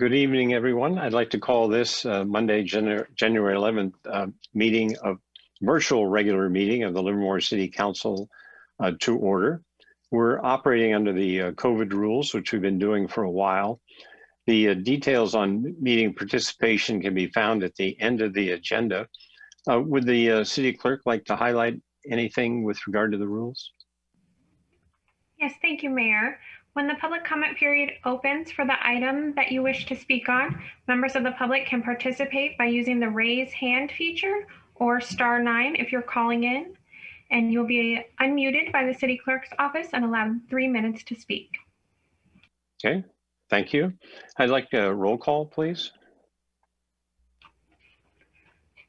Good evening, everyone. I'd like to call this uh, Monday, January, January 11th uh, meeting of virtual regular meeting of the Livermore City Council uh, to order. We're operating under the uh, COVID rules, which we've been doing for a while. The uh, details on meeting participation can be found at the end of the agenda. Uh, would the city clerk like to highlight anything with regard to the rules? Yes, thank you, Mayor. When the public comment period opens for the item that you wish to speak on, members of the public can participate by using the raise hand feature or star nine if you're calling in, and you'll be unmuted by the city clerk's office and allowed three minutes to speak. Okay, thank you. I'd like a roll call, please.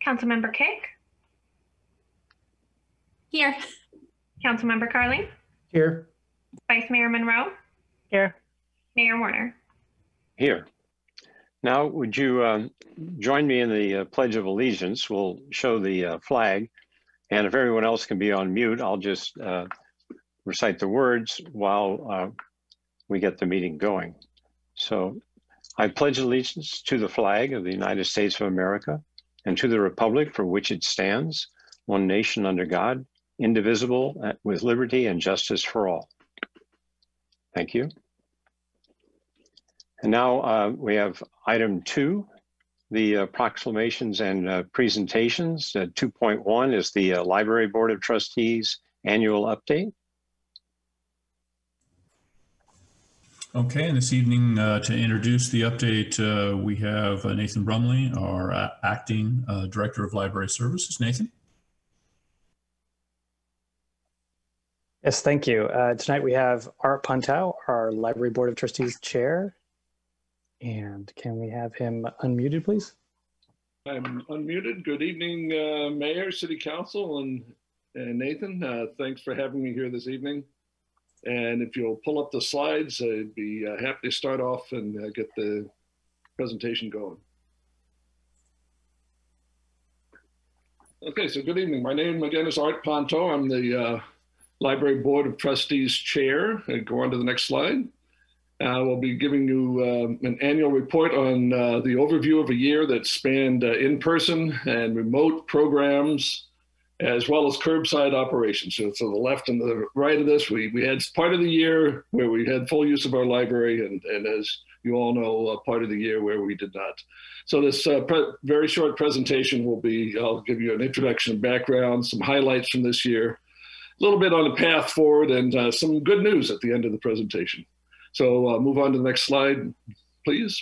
Councilmember Kiick, Here. Councilmember Carling, Here. Vice Mayor Munro, Here. Mayor Woerner. Here. Now, would you um, join me in the uh, Pledge of Allegiance? We'll show the uh, flag. And if everyone else can be on mute, I'll just uh, recite the words while uh, we get the meeting going. So I pledge allegiance to the flag of the United States of America and to the republic for which it stands, one nation under God, indivisible, uh, with liberty and justice for all. Thank you. And now uh, we have item two, the uh, proclamations and uh, presentations. Uh, 2.1 is the uh, Library Board of Trustees annual update. Okay, and this evening uh, to introduce the update, we have Nathan Brumley, our acting Director of Library Services. Nathan? Yes, thank you. Uh, tonight we have Art Puntau, our Library Board of Trustees Chair. And can we have him unmuted, please? I'm unmuted. Good evening, uh, Mayor, City Council, and, and Nathan. Uh, thanks for having me here this evening. And if you'll pull up the slides, I'd be uh, happy to start off and uh, get the presentation going. Okay, so good evening. My name again is Art Ponto. I'm the uh, Library Board of Trustees Chair. I go on to the next slide. Uh, we'll be giving you uh, an annual report on uh, the overview of a year that spanned uh, in-person and remote programs, as well as curbside operations. So, so the left and the right of this, we, we had part of the year where we had full use of our library, and, and as you all know, part of the year where we did not. So this uh, very short presentation will be, I'll give you an introduction and background, some highlights from this year, little bit on the path forward and uh, some good news at the end of the presentation. So uh, move on to the next slide, please.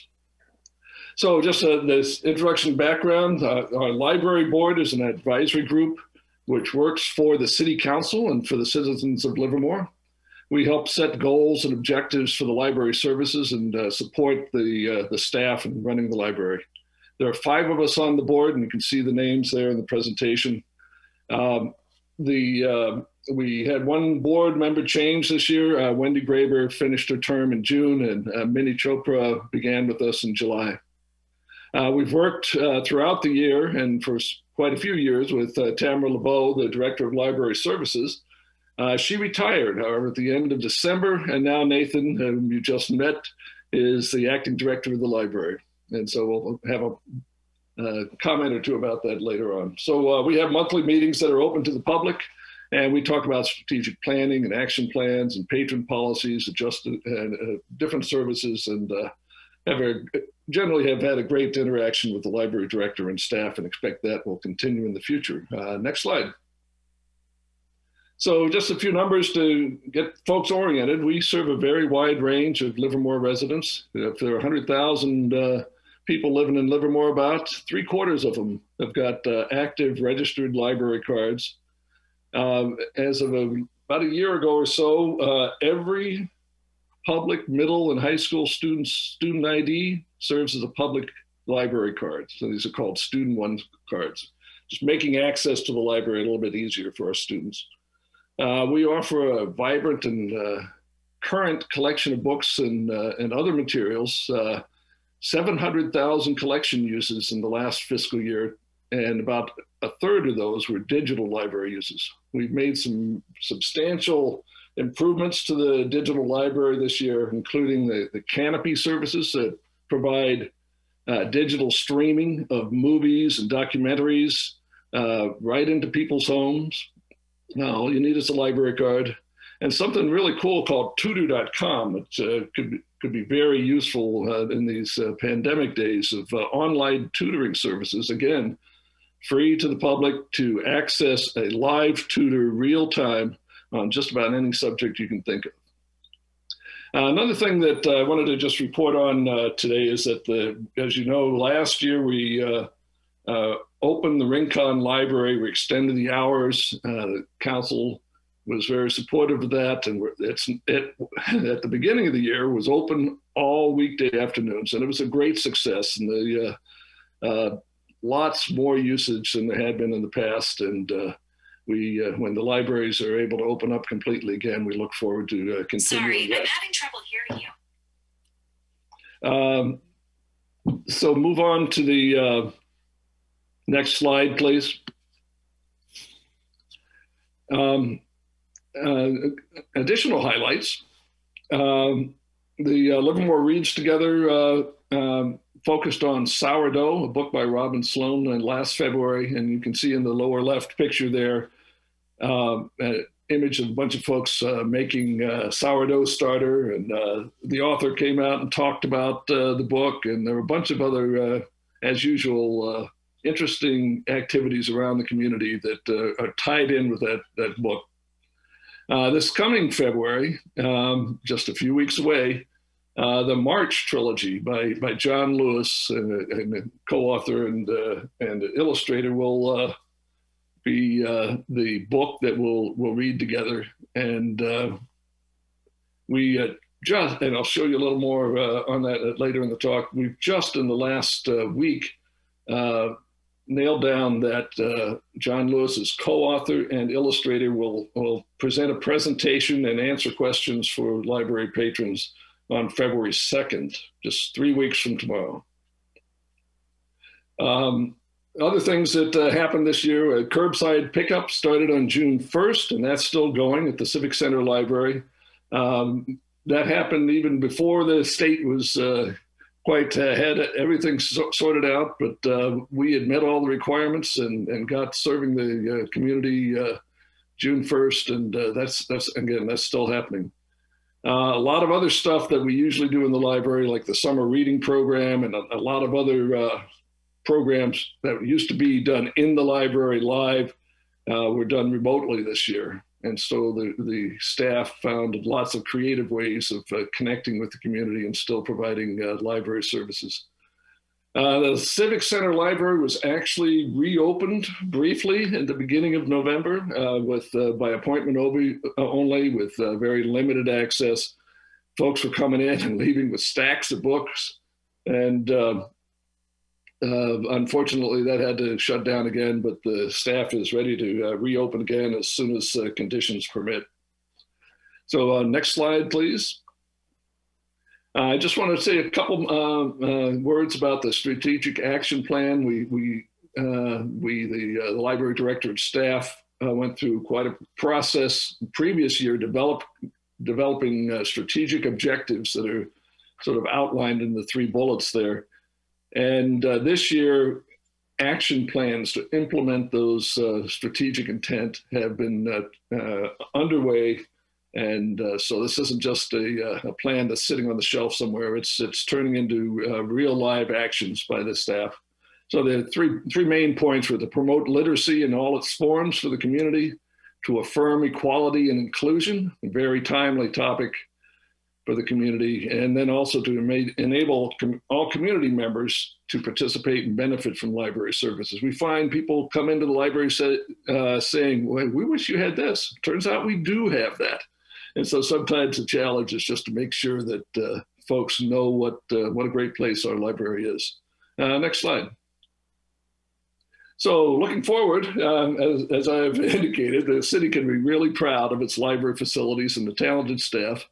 So just uh, this introduction background, uh, our library board is an advisory group which works for the city council and for the citizens of Livermore. We help set goals and objectives for the library services and uh, support the, uh, the staff in running the library. There are five of us on the board and you can see the names there in the presentation. Um, the we had one board member change this year. Uh, Wendy Graber finished her term in June, and uh, Minnie Chopra began with us in July. Uh, we've worked uh, throughout the year and for quite a few years with uh, Tamara LeBeau, the Director of Library Services. Uh, she retired, however, at the end of December, and now Nathan, whom you just met, is the Acting Director of the library. And so we'll have a uh, comment or two about that later on. So uh, we have monthly meetings that are open to the public. And we talk about strategic planning and action plans and patron policies, adjusted and uh, different services, and uh, have a, generally have had a great interaction with the library director and staff, and expect that will continue in the future. Uh, next slide. So just a few numbers to get folks oriented. We serve a very wide range of Livermore residents. If there are 100,000 uh, people living in Livermore, about three quarters of them have got uh, active registered library cards. Um, as of a, about a year ago or so, uh, every public middle and high school students student ID serves as a public library card. So these are called student one cards, just making access to the library a little bit easier for our students. Uh, we offer a vibrant and uh, current collection of books and, uh, and other materials. Uh, 700,000 collection uses in the last fiscal year and about a third of those were digital library uses. We've made some substantial improvements to the digital library this year, including the, the Kanopy services that provide uh, digital streaming of movies and documentaries uh, right into people's homes. Now, all you need is a library card and something really cool called tutor.com, which uh, could, be, could be very useful uh, in these uh, pandemic days of uh, online tutoring services. Again, free to the public to access a live tutor real time on just about any subject you can think of. Uh, another thing that I wanted to just report on uh, today is that, the, as you know, last year we uh, uh opened the Rincon Library. We extended the hours. Uh, the council was very supportive of that, and it's it at the beginning of the year was open all weekday afternoons, and it was a great success. And the uh, lots more usage than there had been in the past, and we uh, when the libraries are able to open up completely again, we look forward to uh, continuing. Sorry, that. I'm having trouble hearing Um, you. so move on to the uh, next slide, please. Um, uh, additional highlights. Um, the uh, Livermore Reads Together uh, um, focused on Sourdough, a book by Robin Sloan uh, last February. And you can see in the lower left picture there um, an image of a bunch of folks uh, making uh, sourdough starter. And uh, the author came out and talked about uh, the book. And there were a bunch of other, uh, as usual, interesting activities around the community that are tied in with that, that book. this coming February, um, just a few weeks away, uh, the March trilogy by by John Lewis and, and co-author and uh, and illustrator will uh, be uh, the book that we'll we'll read together. And uh, we just and I'll show you a little more on that later in the talk. We've just in the last week nailed down that John Lewis's co-author and illustrator will will present a presentation and answer questions for library patrons on February 2nd, just three weeks from tomorrow. Um, other things that uh, happened this year, uh, curbside pickup started on June 1st, and that's still going at the Civic Center Library. Um, that happened even before the state was uh, quite had everything so sorted out, but uh, we had met all the requirements and, and got serving the uh, community uh, June 1st, and that's that's again that's still happening. Uh, a lot of other stuff that we usually do in the library, like the summer reading program and a, a lot of other uh, programs that used to be done in the library live, uh, were done remotely this year. And so the, the staff found lots of creative ways of uh, connecting with the community and still providing uh, library services. Uh, the Civic Center Library was actually reopened briefly at the beginning of November uh, with uh, by appointment uh, only with uh, very limited access. Folks were coming in and leaving with stacks of books. And uh, unfortunately, that had to shut down again, but the staff is ready to reopen again as soon as conditions permit. So next slide, please. I just want to say a couple uh, uh, words about the strategic action plan. We we uh, we the, uh, library director and staff uh, went through quite a process previous year, develop developing uh, strategic objectives that are sort of outlined in the three bullets there. And this year, action plans to implement those strategic intent have been underway and uh, so this isn't just a, uh, a, plan that's sitting on the shelf somewhere. It's it's turning into uh, real live actions by the staff. So the three three main points were to promote literacy in all its forms for the community, to affirm equality and inclusion, a very timely topic for the community, and then also to enable com all community members to participate and benefit from library services. We find people come into the library say, uh, saying, well, "We wish you had this." Turns out we do have that and so sometimes the challenge is just to make sure that uh, folks know what uh, what a great place our library is. Uh, next slide. So looking forward, um, as, as I've indicated, the city can be really proud of its library facilities and the talented staff.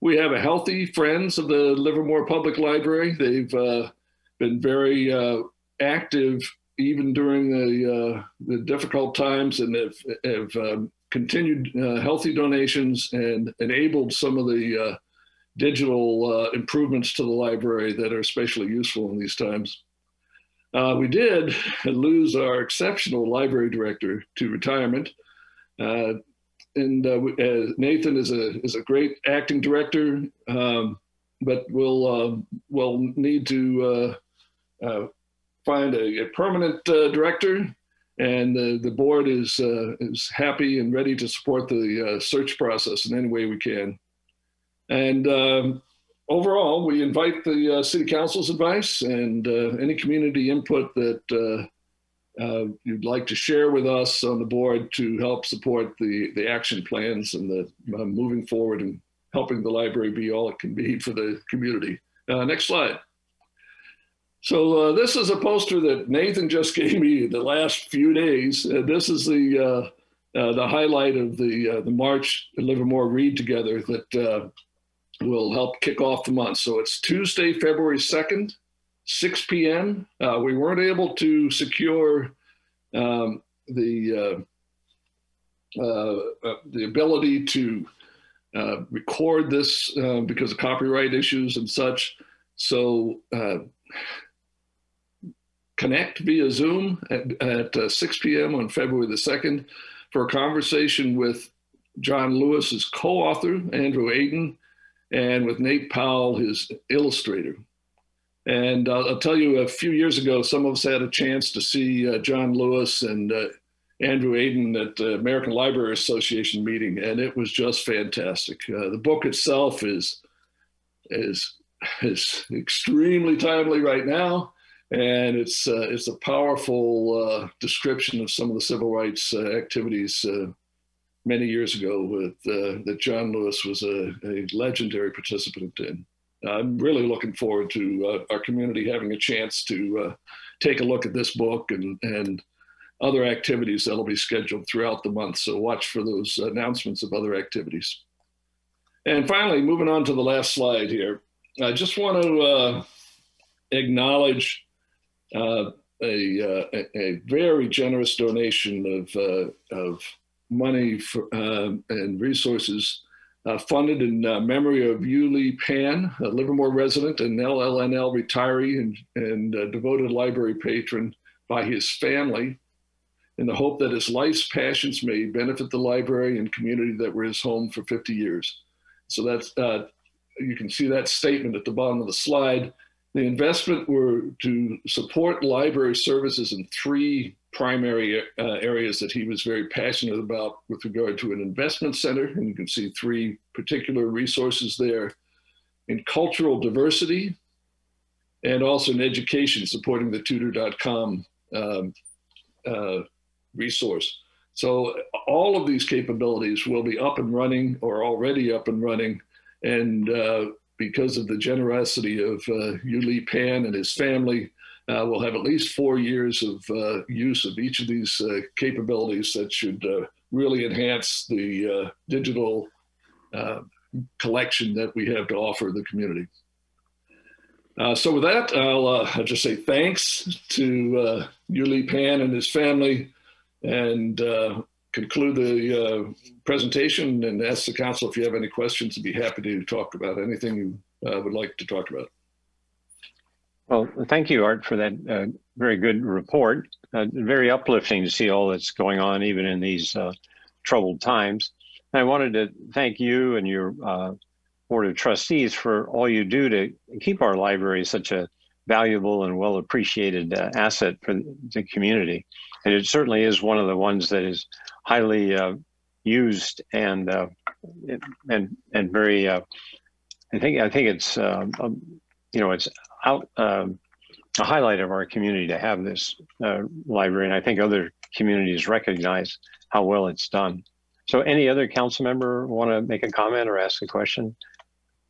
We have a healthy friends of the Livermore Public Library. They've uh, been very uh, active even during the, uh, the difficult times and have, have um, continued uh, healthy donations and enabled some of the uh, digital uh, improvements to the library that are especially useful in these times. Uh, we did lose our exceptional library director to retirement. Uh, and Nathan is a is a great acting director, um, but we'll will need to find a, a permanent director. And the board is is happy and ready to support the search process in any way we can. And um, overall, we invite the uh, city council's advice and uh, any community input that uh, uh, you'd like to share with us on the board to help support the, the action plans and the uh, moving forward and helping the library be all it can be for the community. Uh, next slide. So this is a poster that Nathan just gave me the last few days. And this is the the highlight of the the March Livermore Read Together that will help kick off the month. So it's Tuesday, February 2nd, 6 p.m. Uh, we weren't able to secure um, the uh, uh, uh the ability to uh, record this uh, because of copyright issues and such. So connect via Zoom at, at 6 p.m. on February the 2nd for a conversation with John Lewis's co-author, Andrew Aydin, and with Nate Powell, his illustrator. And uh, I'll tell you, a few years ago, some of us had a chance to see uh, John Lewis and uh, Andrew Aydin at the American Library Association meeting, and it was just fantastic. Uh, the book itself is is is extremely timely right now, and it's uh, it's a powerful uh, description of some of the civil rights activities many years ago with uh, that John Lewis was a, a, legendary participant in. I'm really looking forward to uh, our community having a chance to uh, take a look at this book and, and other activities that'll be scheduled throughout the month. So watch for those announcements of other activities. And finally, moving on to the last slide here, I just want to uh, acknowledge uh, a, uh, a, very generous donation of, of money for, uh, and resources uh, funded in uh, memory of Yuli Pan, a Livermore resident and LLNL retiree and, and devoted library patron by his family in the hope that his life's passions may benefit the library and community that were his home for 50 years. So that's, uh, you can see that statement at the bottom of the slide. The investment were to support library services in three primary uh, areas that he was very passionate about with regard to an investment center. And you can see three particular resources there in cultural diversity and also in education, supporting the tutor.com um, uh, resource. So all of these capabilities will be up and running or already up and running. And uh, because of the generosity of uh, Yuli Pan and his family, uh, we'll have at least four years of uh, use of each of these uh, capabilities that should uh, really enhance the uh, digital uh, collection that we have to offer the community. so with that, I'll, I'll, just say thanks to Yuli Pan and his family and conclude the presentation and ask the council if you have any questions. I'd be happy to talk about anything you would like to talk about. Well, thank you, Art, for that uh, very good report. Uh, very uplifting to see all that's going on, even in these uh, troubled times. And I wanted to thank you and your uh, Board of Trustees for all you do to keep our library such a valuable and well appreciated uh, asset for the community. And it certainly is one of the ones that is highly uh, used and and and very. I think I think it's um, you know it's out um, a highlight of our community to have this uh, library, and I think other communities recognize how well it's done. So, any other council member want to make a comment or ask a question?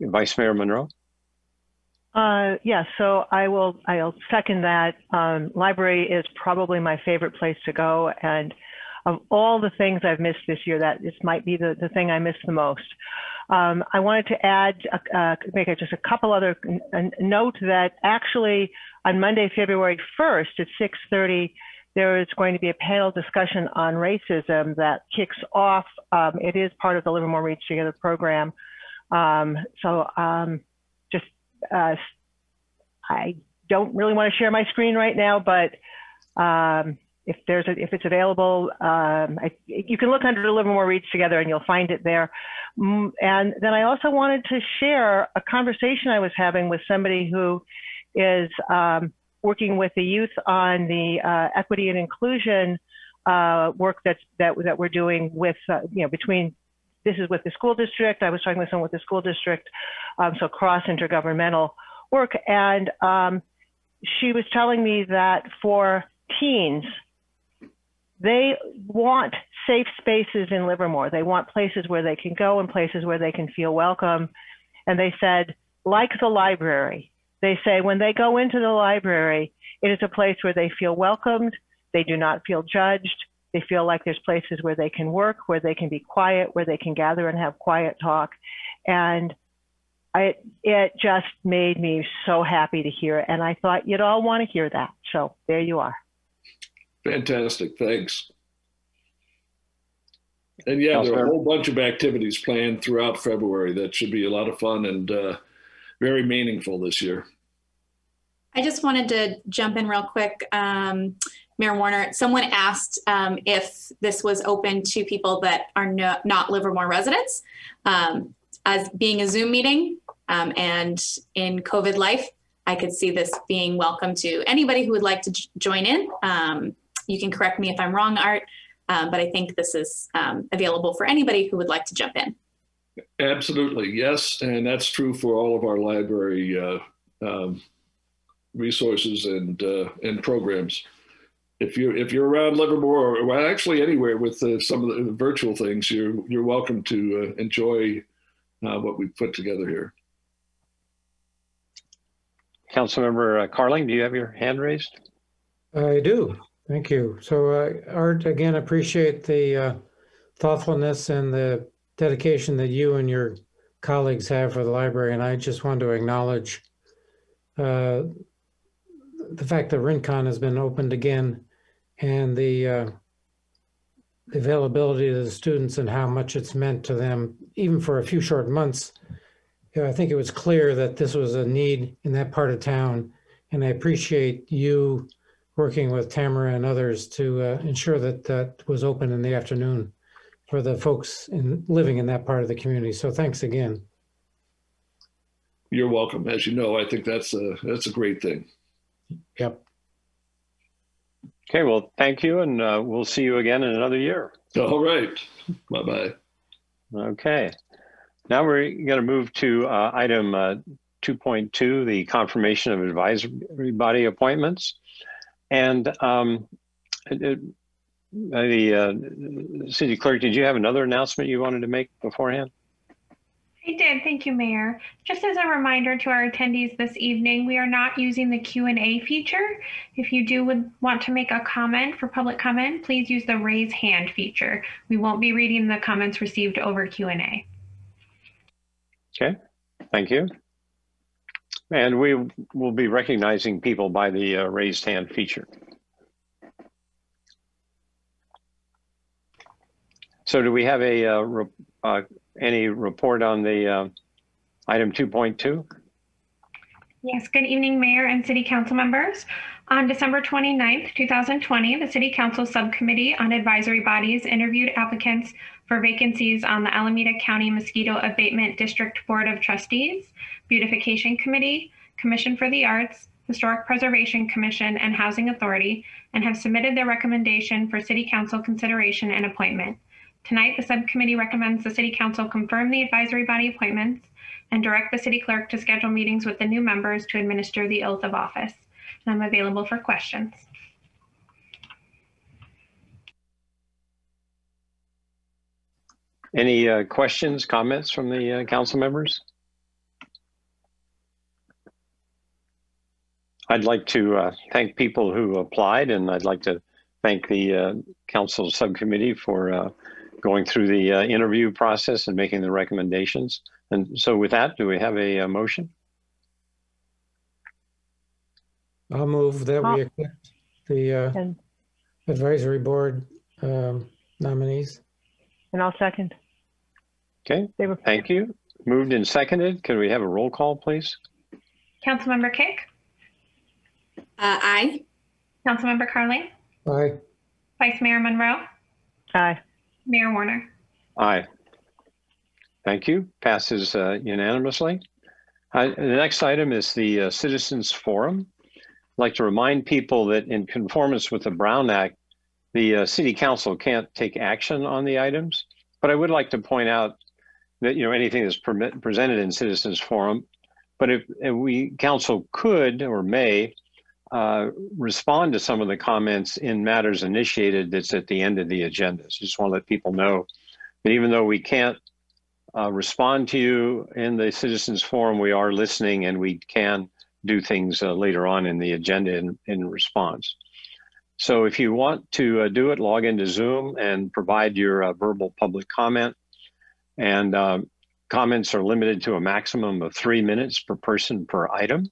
Vice Mayor Munro. Uh, yeah, so I will. I'll second that. Um, library is probably my favorite place to go, and of all the things I've missed this year, that this might be the, the thing I miss the most. Um, I wanted to add, uh, uh make just a couple other note that actually on Monday, February 1st at 6:30, there is going to be a panel discussion on racism that kicks off. Um, it is part of the Livermore Reads Together program. Um, so um, uh, I don't really want to share my screen right now, but um, if there's a, if it's available, um, I, you can look under Livermore Reads Together and you'll find it there. Mm, And then I also wanted to share a conversation I was having with somebody who is um, working with the youth on the uh, equity and inclusion uh, work that's that that we're doing with uh, you know between this is with the school district. I was talking with someone with the school district, um, so cross intergovernmental work, and um, she was telling me that for teens, they want safe spaces in Livermore. They want places where they can go and places where they can feel welcome. And they said, like the library, they say when they go into the library, it is a place where they feel welcomed. They do not feel judged. They feel like there's places where they can work, where they can be quiet, where they can gather and have quiet talk. And I, it just made me so happy to hear it. And I thought you'd all want to hear that. So there you are. Fantastic. Thanks. And yeah, there are a whole bunch of activities planned throughout February that should be a lot of fun and uh, very meaningful this year. I just wanted to jump in real quick. Um, Mayor Woerner, someone asked um, if this was open to people that are no, not Livermore residents. Um, as being a Zoom meeting um, and in COVID life, I could see this being welcome to anybody who would like to j- join in. Um, you can correct me if I'm wrong, Art, um, but I think this is um, available for anybody who would like to jump in. Absolutely, yes, and that's true for all of our library uh, resources and uh, and programs. If you're if you're around Livermore or well, actually anywhere with uh, some of the virtual things, you're you're welcome to uh, enjoy uh, what we've put together here. Councilmember uh, Carling, do you have your hand raised? I do. Thank you. So, uh, Art, again, appreciate the uh, thoughtfulness and the dedication that you and your colleagues have for the library. And I just want to acknowledge uh, the fact that Rincon has been opened again and the uh, the availability to the students and how much it's meant to them, even for a few short months. You know, I think it was clear that this was a need in that part of town. And I appreciate you working with Tamara and others to uh, ensure that that was open in the afternoon for the folks in living in that part of the community. So thanks again. You're welcome. As you know, I think that's a that's a great thing. Yep. Okay, well, thank you, and uh, we'll see you again in another year. All right. Bye bye. Okay. Now we're going to move to uh, item uh, 2.2, the confirmation of advisory body appointments. And um, it- the uh, city clerk, did you have another announcement you wanted to make beforehand? I did. Thank you, Mayor. Just as a reminder to our attendees this evening, we are not using the Q&A feature. If you do would want to make a comment for public comment, please use the raise hand feature. We won't be reading the comments received over Q&A. Okay, thank you. And we will be recognizing people by the uh, raised hand feature. So do we have a, uh, uh, any report on the uh, item 2.2? Yes, good evening, Mayor and City Council members. On December 29th, 2020, the City Council Subcommittee on Advisory Bodies interviewed applicants for vacancies on the Alameda County Mosquito Abatement District Board of Trustees, Beautification Committee, Commission for the Arts, Historic Preservation Commission, and Housing Authority, and have submitted their recommendation for City Council consideration and appointment. Tonight, the subcommittee recommends the City Council confirm the advisory body appointments and direct the city clerk to schedule meetings with the new members to administer the oath of office. And I'm available for questions. Any uh, questions, comments from the uh, council members? I'd like to uh, thank people who applied, and I'd like to thank the uh, council subcommittee for uh, going through the uh, interview process and making the recommendations. And so with that, do we have a, uh motion? I'll move that we accept the uh, And, advisory board um, nominees. and I'll second. Okay, They were, thank you. Moved and seconded. Could we have a roll call, please? Councilmember Kiick, Uh, aye. Councilmember Carling, Aye. Vice Mayor Munro, Aye. Mayor Woerner. Aye. Thank you. Passes uh, unanimously. Uh, The next item is the uh, Citizens Forum. I'd like to remind people that in conformance with the Brown Act, the uh, City Council can't take action on the items. But I would like to point out that, you know, anything that's permit- presented in Citizens Forum, but if if we, council could or may uh, respond to some of the comments in matters initiated that's at the end of the agenda. So Just want to let people know that even though we can't uh, respond to you in the citizens forum, we are listening and we can do things uh, later on in the agenda in, in response. So if you want to uh, do it, log into Zoom and provide your uh, verbal public comment. And um, comments are limited to a maximum of three minutes per person per item.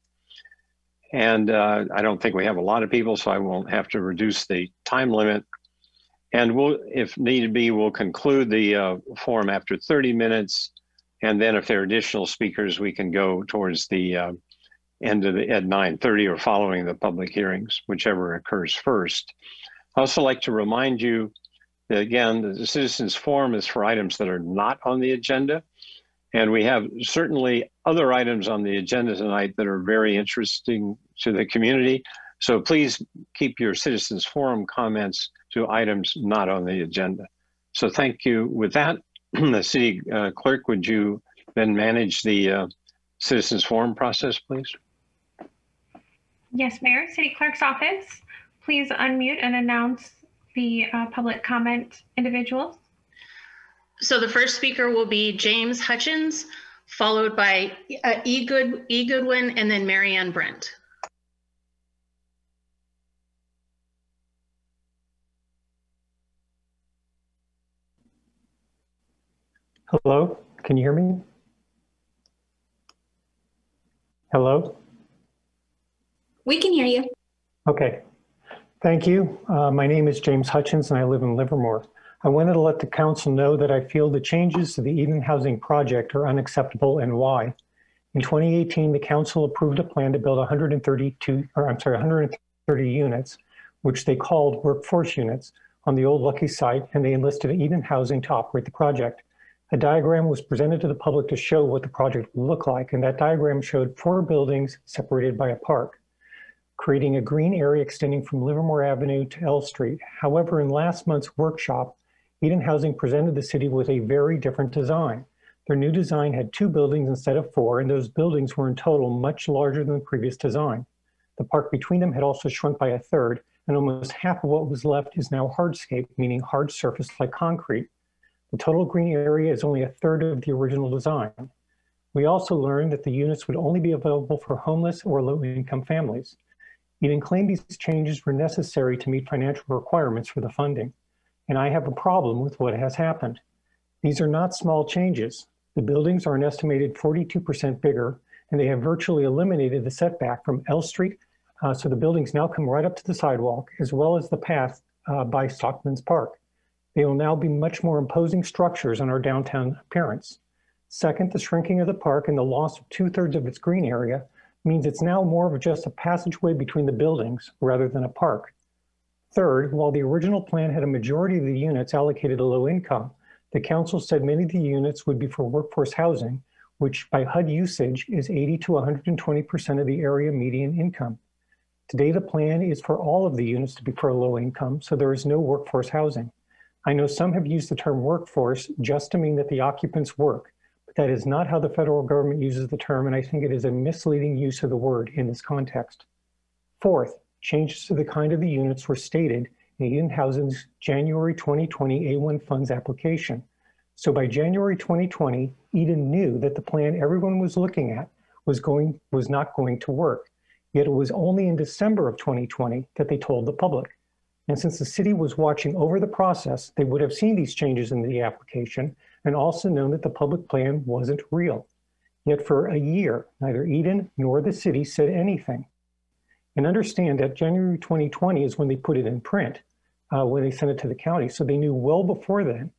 And uh, I don't think we have a lot of people, so I won't have to reduce the time limit. And we'll, if need be, we'll conclude the uh, forum after 30 minutes. And then if there are additional speakers, we can go towards the uh, end of the, at 9.30 or following the public hearings, whichever occurs first. I also like to remind you that, again, the citizens forum is for items that are not on the agenda. And we have certainly other items on the agenda tonight that are very interesting to the community. So please keep your citizens forum comments to items not on the agenda. So thank you. With that, the city uh, clerk, would you then manage the uh, citizens forum process, please? Yes, Mayor. City Clerk's Office, please unmute and announce the uh, public comment individuals. So the first speaker will be James Hutchins, followed by uh, E. Good E. Goodwin, and then Marianne Brent. Hello, can you hear me? Hello? We can hear you. Okay. Thank you. Uh, my name is James Hutchins and I live in Livermore. I wanted to let the council know that I feel the changes to the Eden Housing Project are unacceptable and why. In 2018, the council approved a plan to build 132, or I'm sorry, 130 units, which they called workforce units on the old Lucky site, and they enlisted Eden Housing to operate the project. A diagram was presented to the public to show what the project would look like, and that diagram showed four buildings separated by a park, creating a green area extending from Livermore Avenue to L Street. However, in last month's workshop, Eden Housing presented the city with a very different design. Their new design had two buildings instead of four, and those buildings were in total much larger than the previous design. The park between them had also shrunk by a third, and almost half of what was left is now hardscape, meaning hard surface like concrete. The total green area is only a third of the original design. We also learned that the units would only be available for homeless or low-income families. Eden claimed these changes were necessary to meet financial requirements for the funding. And I have a problem with what has happened. These are not small changes. The buildings are an estimated 42% bigger, and they have virtually eliminated the setback from L Street. Uh, so the buildings now come right up to the sidewalk, as well as the path uh, by Stockmen's Park. They will now be much more imposing structures on our downtown appearance. Second, the shrinking of the park and the loss of two thirds of its green area means it's now more of just a passageway between the buildings rather than a park. Third, while the original plan had a majority of the units allocated to low income, the council said many of the units would be for workforce housing, which by HUD usage is 80 to 120% of the area median income. Today, the plan is for all of the units to be for low income, so there is no workforce housing. I know some have used the term workforce just to mean that the occupants work, but that is not how the federal government uses the term, and I think it is a misleading use of the word in this context. Fourth, changes to the kind of the units were stated in Eden Housing's January 2020 A1 funds application. So by January 2020, Eden knew that the plan everyone was looking at was going was not going to work. Yet it was only in December of 2020 that they told the public. And since the city was watching over the process, they would have seen these changes in the application and also known that the public plan wasn't real. Yet for a year, neither Eden nor the city said anything. And understand that January 2020 is when they put it in print, uh, when they sent it to the county. So they knew well before then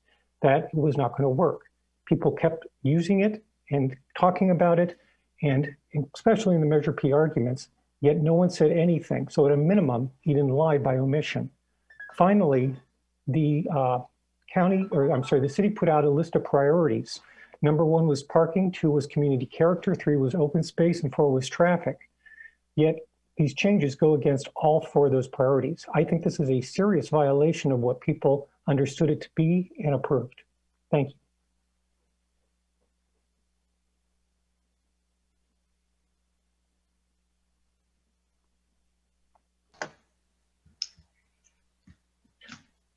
that it was not going to work. People kept using it and talking about it, and especially in the Measure P arguments, yet no one said anything. So at a minimum, Eden lied by omission. Finally, the uh, county, or I'm sorry, the city put out a list of priorities. Number one was parking, two was community character, three was open space, and four was traffic. Yet these changes go against all four of those priorities. I think this is a serious violation of what people understood it to be and approved. Thank you.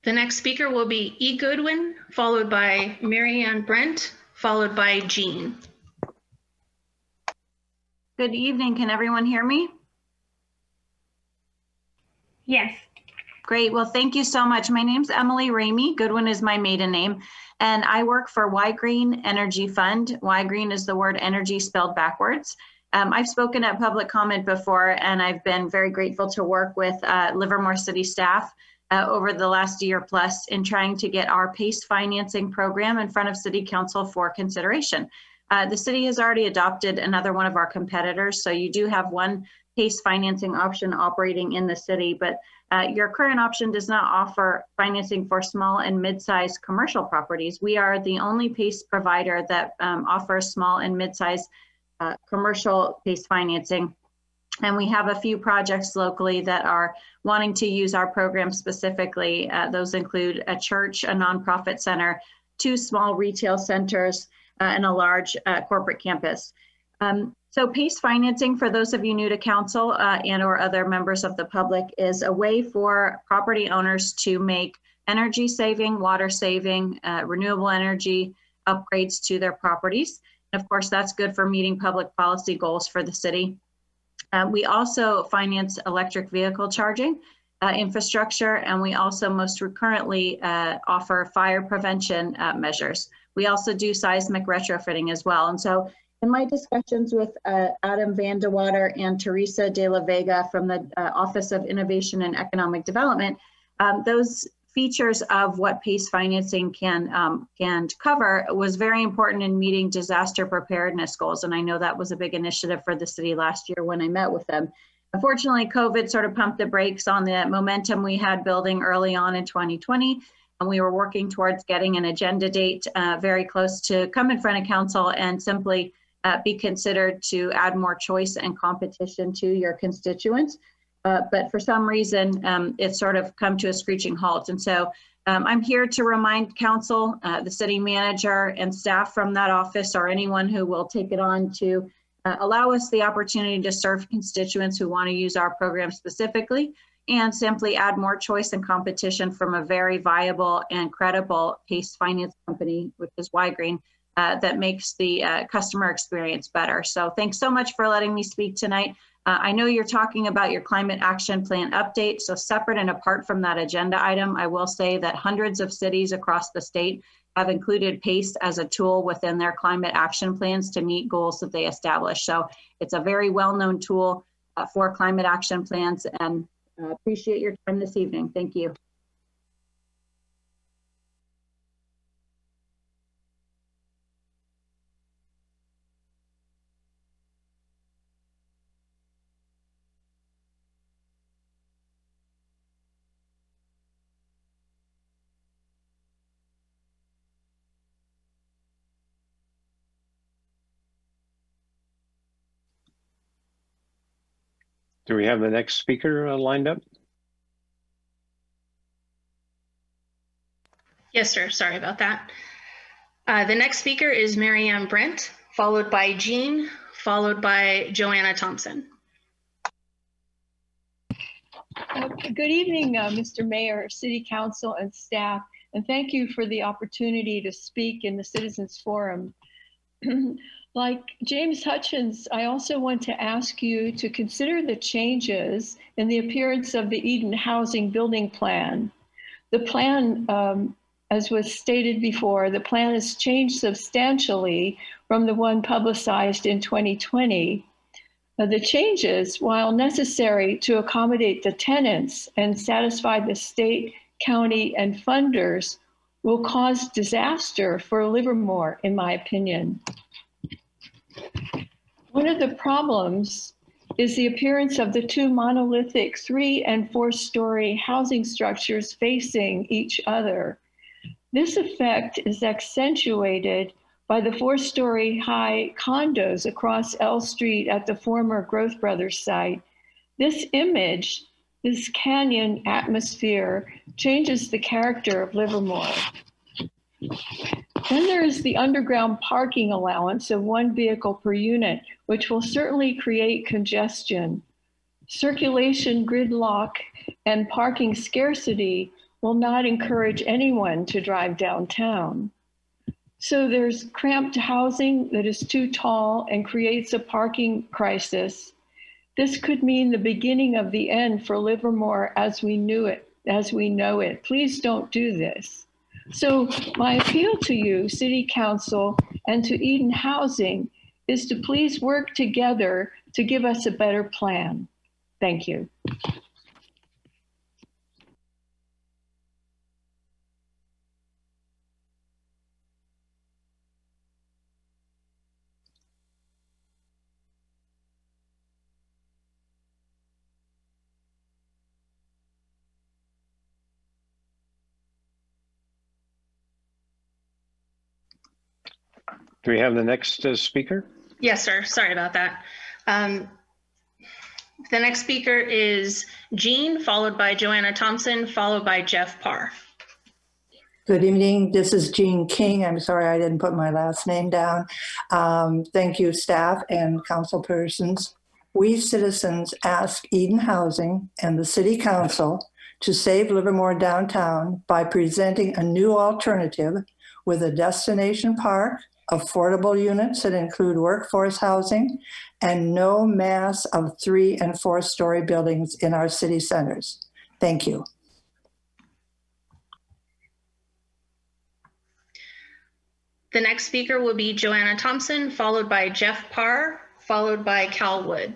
The next speaker will be E. Goodwin, followed by Marianne Brent, followed by Jean. Good evening. Can everyone hear me? Yes. Great. Well, thank you so much. My name's Emily Ramey. Goodwin is my maiden name. And I work for Ygrene Energy Fund. Ygrene is the word energy spelled backwards. Um, I've spoken at public comment before, and I've been very grateful to work with uh, Livermore City staff uh, over the last year plus in trying to get our PACE financing program in front of City Council for consideration. Uh, the city has already adopted another one of our competitors, so you do have one PACE financing option operating in the city, but uh, your current option does not offer financing for small and mid-sized commercial properties. We are the only PACE provider that um, offers small and mid-sized uh, commercial PACE financing. And we have a few projects locally that are wanting to use our program specifically. Uh, those include a church, a nonprofit center, two small retail centers, uh, and a large uh, corporate campus. Um, so PACE financing, for those of you new to council uh, and or other members of the public, is a way for property owners to make energy saving, water saving, uh, renewable energy upgrades to their properties. And of course, that's good for meeting public policy goals for the city. Uh, we also finance electric vehicle charging uh, infrastructure, and we also most currently uh, offer fire prevention uh, measures. We also do seismic retrofitting as well. And so in my discussions with uh, Adam Water and Teresa de la Vega from the uh, Office of Innovation and Economic Development, um, those features of what PACE financing can um, can cover was very important in meeting disaster preparedness goals. And I know that was a big initiative for the city last year when I met with them. Unfortunately, COVID sort of pumped the brakes on the momentum we had building early on in 2020. And we were working towards getting an agenda date uh, very close to come in front of council and simply uh, be considered to add more choice and competition to your constituents. Uh, but for some reason, um, it's sort of come to a screeching halt. And so um, I'm here to remind council, uh, the city manager and staff from that office or anyone who will take it on to uh, allow us the opportunity to serve constituents who want to use our program specifically and simply add more choice and competition from a very viable and credible PACE finance company, which is Ygrene, uh, that makes the uh, customer experience better. So thanks so much for letting me speak tonight. Uh, I know you're talking about your climate action plan update. So separate and apart from that agenda item, I will say that hundreds of cities across the state have included PACE as a tool within their climate action plans to meet goals that they establish. So it's a very well-known tool uh, for climate action plans and uh, appreciate your time this evening. Thank you. Do we have the next speaker uh, lined up? Yes, sir. Sorry about that. Uh, the next speaker is Marianne Brent, followed by Jean, followed by Joanna Thompson. Uh, good evening, uh, Mr. Mayor, City Council, and staff, and thank you for the opportunity to speak in the Citizens Forum. Like James Hutchins, I also want to ask you to consider the changes in the appearance of the Eden Housing Building Plan. The plan, um, as was stated before, the plan has changed substantially from the one publicized in 2020. Now, the changes, while necessary to accommodate the tenants and satisfy the state, county, and funders, will cause disaster for Livermore, in my opinion. One of the problems is the appearance of the two monolithic three and four story housing structures facing each other. This effect is accentuated by the four story high condos across L Street at the former Groth Brothers site. This image, this canyon atmosphere, changes the character of Livermore. Then there is the underground parking allowance of one vehicle per unit, which will certainly create congestion. Circulation gridlock and parking scarcity will not encourage anyone to drive downtown. So there's cramped housing that is too tall and creates a parking crisis. This could mean the beginning of the end for Livermore as we knew it, as we know it. Please don't do this. So my appeal to you, City Council, and to Eden Housing is to please work together to give us a better plan. Thank you. Do we have the next uh, speaker? Yes, sir. Sorry about that. Um, the next speaker is Jean, followed by Joanna Thompson, followed by Jeff Parr. Good evening. This is Jean King. I'm sorry I didn't put my last name down. Um, thank you, staff and council persons. We citizens ask Eden Housing and the City Council to save Livermore downtown by presenting a new alternative with a destination park, affordable units that include workforce housing, and no mass of three and four story buildings in our city centers. Thank you. The next speaker will be Joanna Thompson, followed by Jeff Parr, followed by Cal Wood.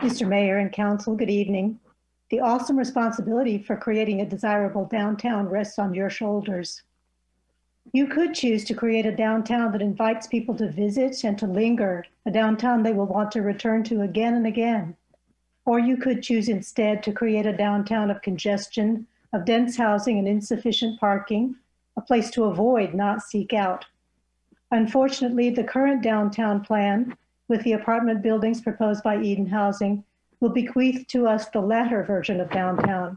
Mr. Mayor and Council, good evening. The awesome responsibility for creating a desirable downtown rests on your shoulders. You could choose to create a downtown that invites people to visit and to linger, a downtown they will want to return to again and again. Or you could choose instead to create a downtown of congestion, of dense housing and insufficient parking, a place to avoid, not seek out. Unfortunately, the current downtown plan, with the apartment buildings proposed by Eden Housing, will bequeath to us the latter version of downtown.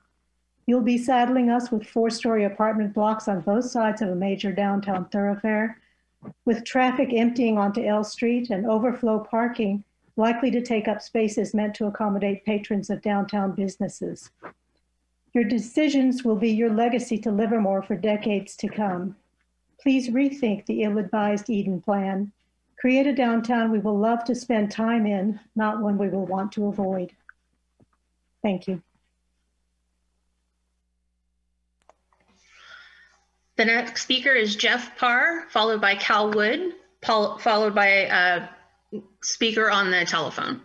You'll be saddling us with four-story apartment blocks on both sides of a major downtown thoroughfare, with traffic emptying onto L Street and overflow parking likely to take up spaces meant to accommodate patrons of downtown businesses. Your decisions will be your legacy to Livermore for decades to come. Please rethink the ill-advised Eden plan. Create a downtown we will love to spend time in, not one we will want to avoid. Thank you. The next speaker is Jeff Parr, followed by Cal Wood, pol- followed by a speaker on the telephone.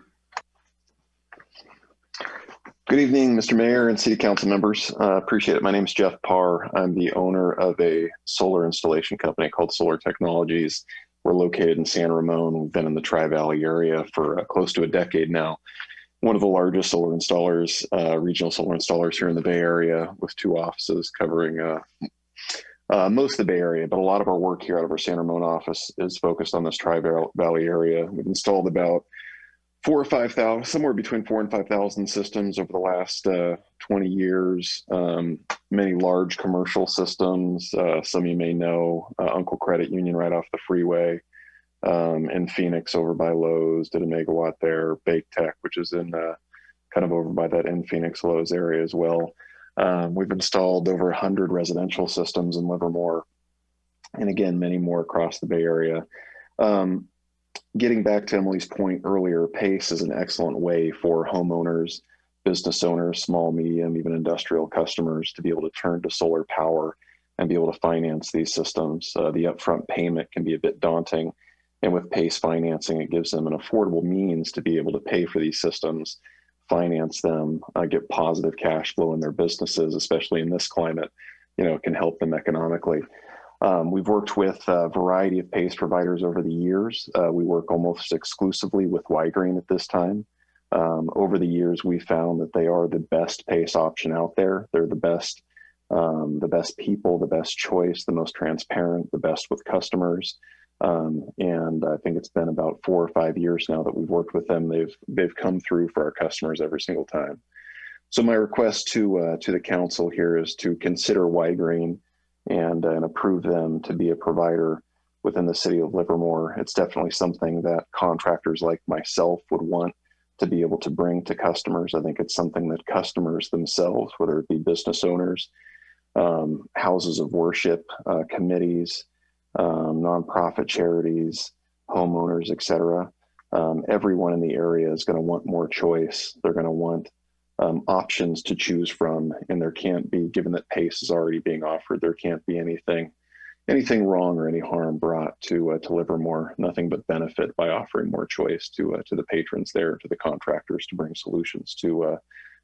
Good evening, Mr. Mayor and City Council members. Uh, appreciate it. My name is Jeff Parr. I'm the owner of a solar installation company called Solar Technologies. We're located in San Ramon. We've been in the Tri Valley area for uh, close to a decade now. One of the largest solar installers, uh, regional solar installers here in the Bay Area, with two offices covering uh, uh, most of the Bay Area. But a lot of our work here out of our San Ramon office is focused on this Tri Valley area. We've installed about four or five thousand, somewhere between four and five thousand systems over the last uh, 20 years. Um, many large commercial systems. Uh, some you may know uh, Uncle Credit Union right off the freeway. Um, in Phoenix over by Lowe's, did a megawatt there. Bake Tech, which is in uh, kind of over by that in Phoenix Lowe's area as well. Um, we've installed over 100 residential systems in Livermore, and again, many more across the Bay Area. Um, getting back to Emily's point earlier, PACE is an excellent way for homeowners, business owners, small, medium, even industrial customers to be able to turn to solar power and be able to finance these systems. Uh, the upfront payment can be a bit daunting. And with PACE financing, it gives them an affordable means to be able to pay for these systems, finance them, uh, get positive cash flow in their businesses, especially in this climate. You know, can help them economically. Um, we've worked with a variety of PACE providers over the years. Uh, we work almost exclusively with Ygrene at this time. Um, over the years, we found that they are the best PACE option out there. They're the best, um, the best people, the best choice, the most transparent, the best with customers. Um, and I think it's been about four or five years now that we've worked with them. They've they've come through for our customers every single time. So my request to uh, to the council here is to consider Ygrene and, and approve them to be a provider within the city of Livermore. It's definitely something that contractors like myself would want to be able to bring to customers. I think it's something that customers themselves, whether it be business owners, um, houses of worship, uh, committees, um, nonprofit charities, homeowners, etc. Um, everyone in the area is going to want more choice. They're going to want um, options to choose from, and there can't be, given that PACE is already being offered, there can't be anything anything wrong or any harm brought to uh, to Livermore. Nothing but benefit by offering more choice to uh, to the patrons there, to the contractors, to bring solutions to uh,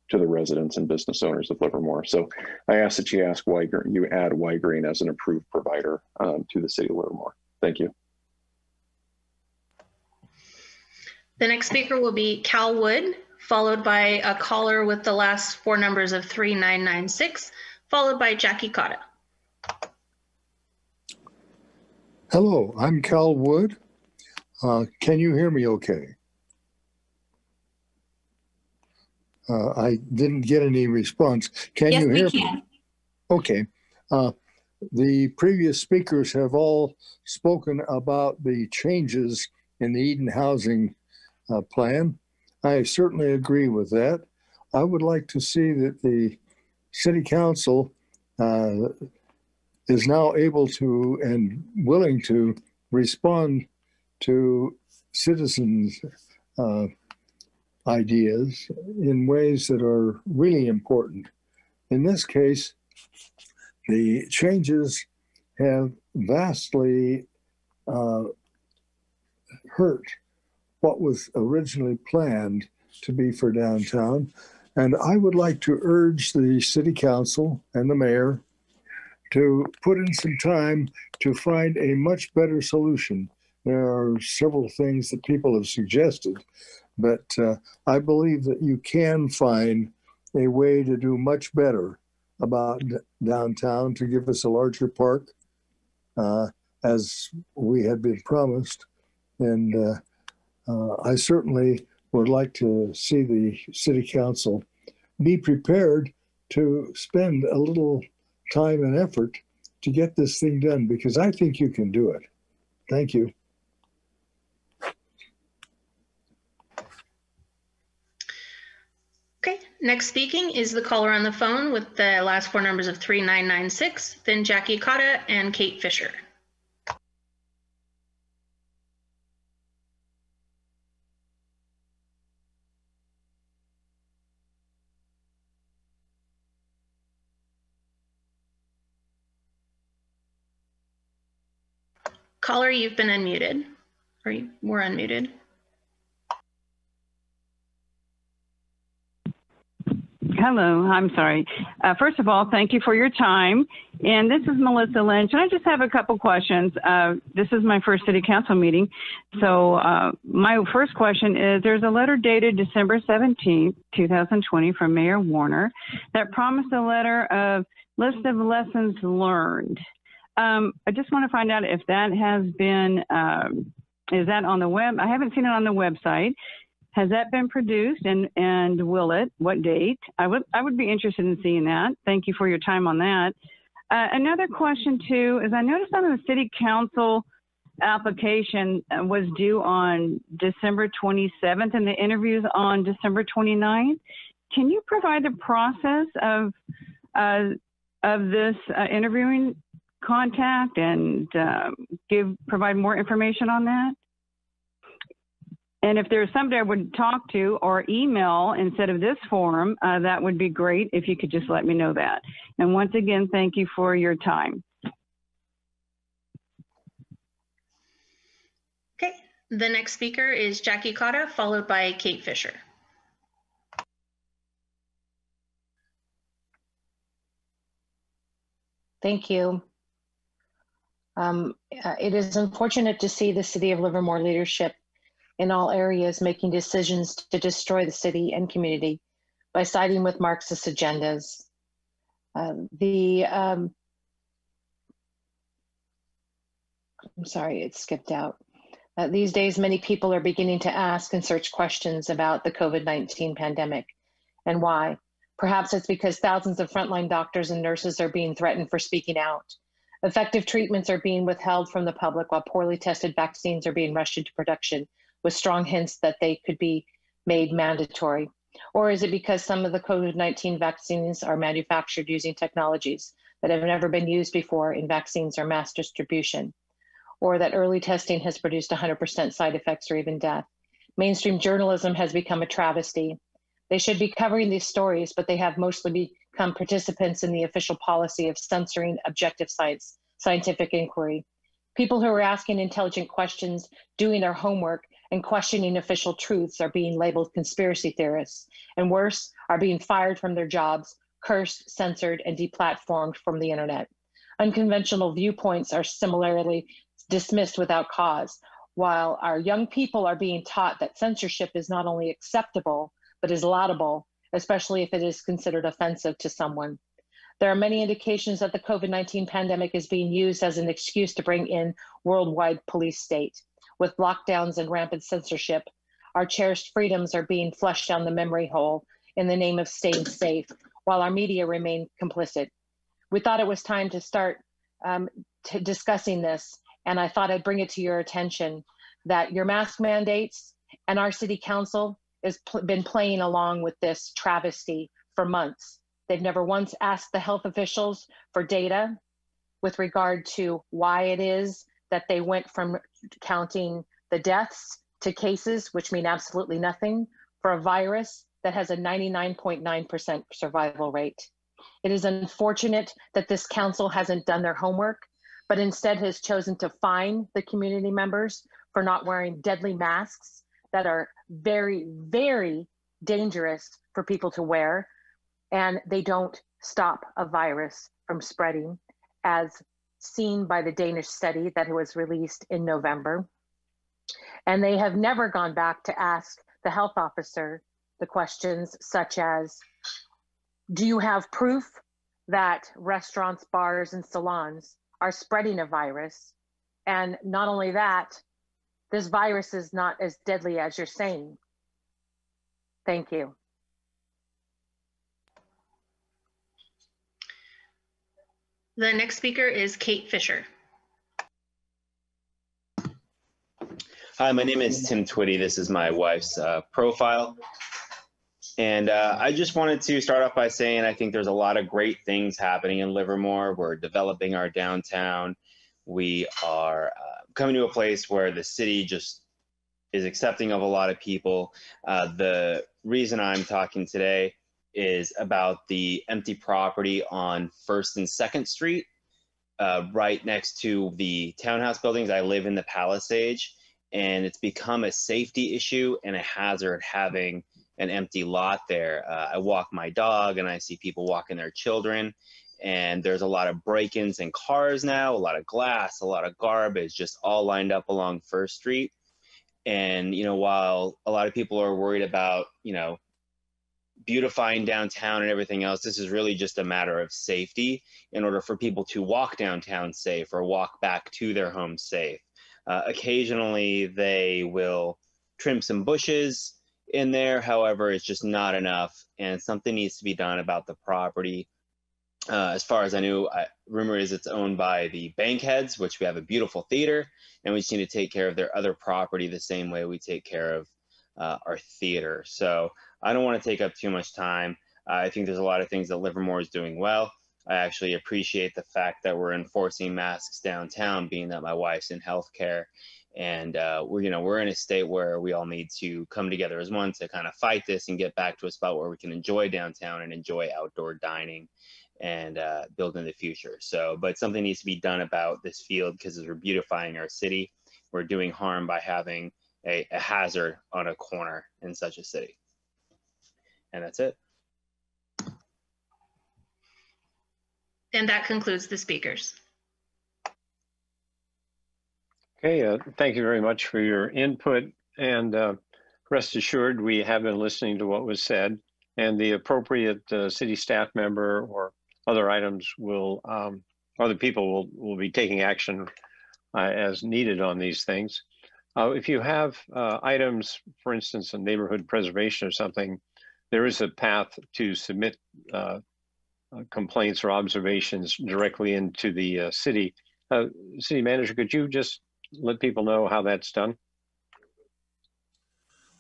to the residents and business owners of Livermore. So I ask that you ask why you add Ygrene as an approved provider um, to the city of Livermore. Thank you. The next speaker will be Cal Wood, followed by a caller with the last four numbers of 3996, followed by Jackie Cotta. Hello, I'm Cal Wood. Uh, can you hear me okay? Uh, I didn't get any response. Can Yes, you we hear can. me? Okay. Uh, the previous speakers have all spoken about the changes in the Eden Housing uh, Plan. I certainly agree with that. I would like to see that the City Council uh, is now able to and willing to respond to citizens' uh, ideas in ways that are really important. In this case, the changes have vastly uh, hurt what was originally planned to be for downtown. And I would like to urge the city council and the mayor to put in some time to find a much better solution. There are several things that people have suggested, but uh, I believe that you can find a way to do much better about downtown to give us a larger park, uh, as we had been promised. And uh, uh, I certainly would like to see the city council be prepared to spend a little time and effort to get this thing done because I think you can do it. Thank you. Okay, next speaking is the caller on the phone with the last four numbers of 3996, then Jackie Cotta and Kate Fisher. Caller, you've been unmuted, or you were unmuted. Hello, I'm sorry. Uh, first of all, thank you for your time. And this is Melissa Lynch. And I just have a couple questions. Uh, this is my first city council meeting. So uh, my first question is there's a letter dated December 17, 2020 from Mayor Woerner that promised a letter of list of lessons learned. Um, I just want to find out if that has been, um, is that on the web? I haven't seen it on the website. Has that been produced and, and will it? What date? I would, I would be interested in seeing that. Thank you for your time on that. Uh, another question too is I noticed on the city council application uh, was due on December 27th and the interviews on December 29th. Can you provide the process of, uh, of this uh, interviewing contact and uh, give, provide more information on that? And if there's somebody I would talk to or email instead of this forum, uh, that would be great if you could just let me know that. And once again, thank you for your time. Okay, the next speaker is Jackie Cotta, followed by Kate Fisher. Thank you. Um, uh, it is unfortunate to see the city of Livermore leadership in all areas making decisions to destroy the city and community by siding with Marxist agendas. Um, the um, I'm sorry, it skipped out. Uh, these days, many people are beginning to ask and search questions about the COVID 19 pandemic and why. Perhaps it's because thousands of frontline doctors and nurses are being threatened for speaking out. Effective treatments are being withheld from the public while poorly tested vaccines are being rushed into production with strong hints that they could be made mandatory. Or is it because some of the COVID 19 vaccines are manufactured using technologies that have never been used before in vaccines or mass distribution? Or that early testing has produced 100% side effects or even death? Mainstream journalism has become a travesty. They should be covering these stories, but they have mostly become participants in the official policy of censoring objective science, scientific inquiry. People who are asking intelligent questions, doing their homework, and questioning official truths are being labeled conspiracy theorists, and worse, are being fired from their jobs, cursed, censored, and deplatformed from the internet. Unconventional viewpoints are similarly dismissed without cause, while our young people are being taught that censorship is not only acceptable, but is laudable, especially if it is considered offensive to someone. There are many indications that the COVID 19 pandemic is being used as an excuse to bring in worldwide police state. With lockdowns and rampant censorship, our cherished freedoms are being flushed down the memory hole in the name of staying safe, while our media remain complicit. We thought it was time to start um, discussing this, and I thought I'd bring it to your attention that your mask mandates and our city council has pl- been playing along with this travesty for months. They've never once asked the health officials for data with regard to why it is that they went from counting the deaths to cases, which mean absolutely nothing, for a virus that has a 99.9% survival rate. It is unfortunate that this council hasn't done their homework, but instead has chosen to fine the community members for not wearing deadly masks that are very, very dangerous for people to wear. And they don't stop a virus from spreading, as seen by the Danish study that was released in November. And they have never gone back to ask the health officer the questions such as Do you have proof that restaurants, bars, and salons are spreading a virus? And not only that, this virus is not as deadly as you're saying. Thank you. The next speaker is Kate Fisher. Hi, my name is Tim Twitty. This is my wife's uh, profile. And uh, I just wanted to start off by saying I think there's a lot of great things happening in Livermore. We're developing our downtown. We are uh, coming to a place where the city just is accepting of a lot of people. Uh, the reason I'm talking today is about the empty property on First and Second Street, uh, right next to the townhouse buildings. I live in the Palisade, and it's become a safety issue and a hazard having an empty lot there. Uh, I walk my dog, and I see people walking their children. And there's a lot of break ins in cars now, a lot of glass, a lot of garbage just all lined up along First Street. And, you know, while a lot of people are worried about, you know, beautifying downtown and everything else, this is really just a matter of safety in order for people to walk downtown safe or walk back to their home safe. Uh, occasionally, they will trim some bushes in there. However, it's just not enough, and something needs to be done about the property. Uh, as far as I knew, I, rumor is it's owned by the Bankheads, which we have a beautiful theater, and we just need to take care of their other property the same way we take care of uh, our theater. So I don't want to take up too much time. Uh, I think there's a lot of things that Livermore is doing well. I actually appreciate the fact that we're enforcing masks downtown, being that my wife's in healthcare, and uh, we're you know we're in a state where we all need to come together as one to kind of fight this and get back to a spot where we can enjoy downtown and enjoy outdoor dining and uh, build in the future. So, but something needs to be done about this field because as we're beautifying our city, we're doing harm by having a, a hazard on a corner in such a city. And that's it. And that concludes the speakers. Okay, uh, thank you very much for your input and uh, rest assured we have been listening to what was said and the appropriate uh, city staff member or other items will, um, other people will, will be taking action uh, as needed on these things. Uh, if you have uh, items, for instance, in neighborhood preservation or something, there is a path to submit uh, uh, complaints or observations directly into the uh, city. City manager, could you just let people know how that's done?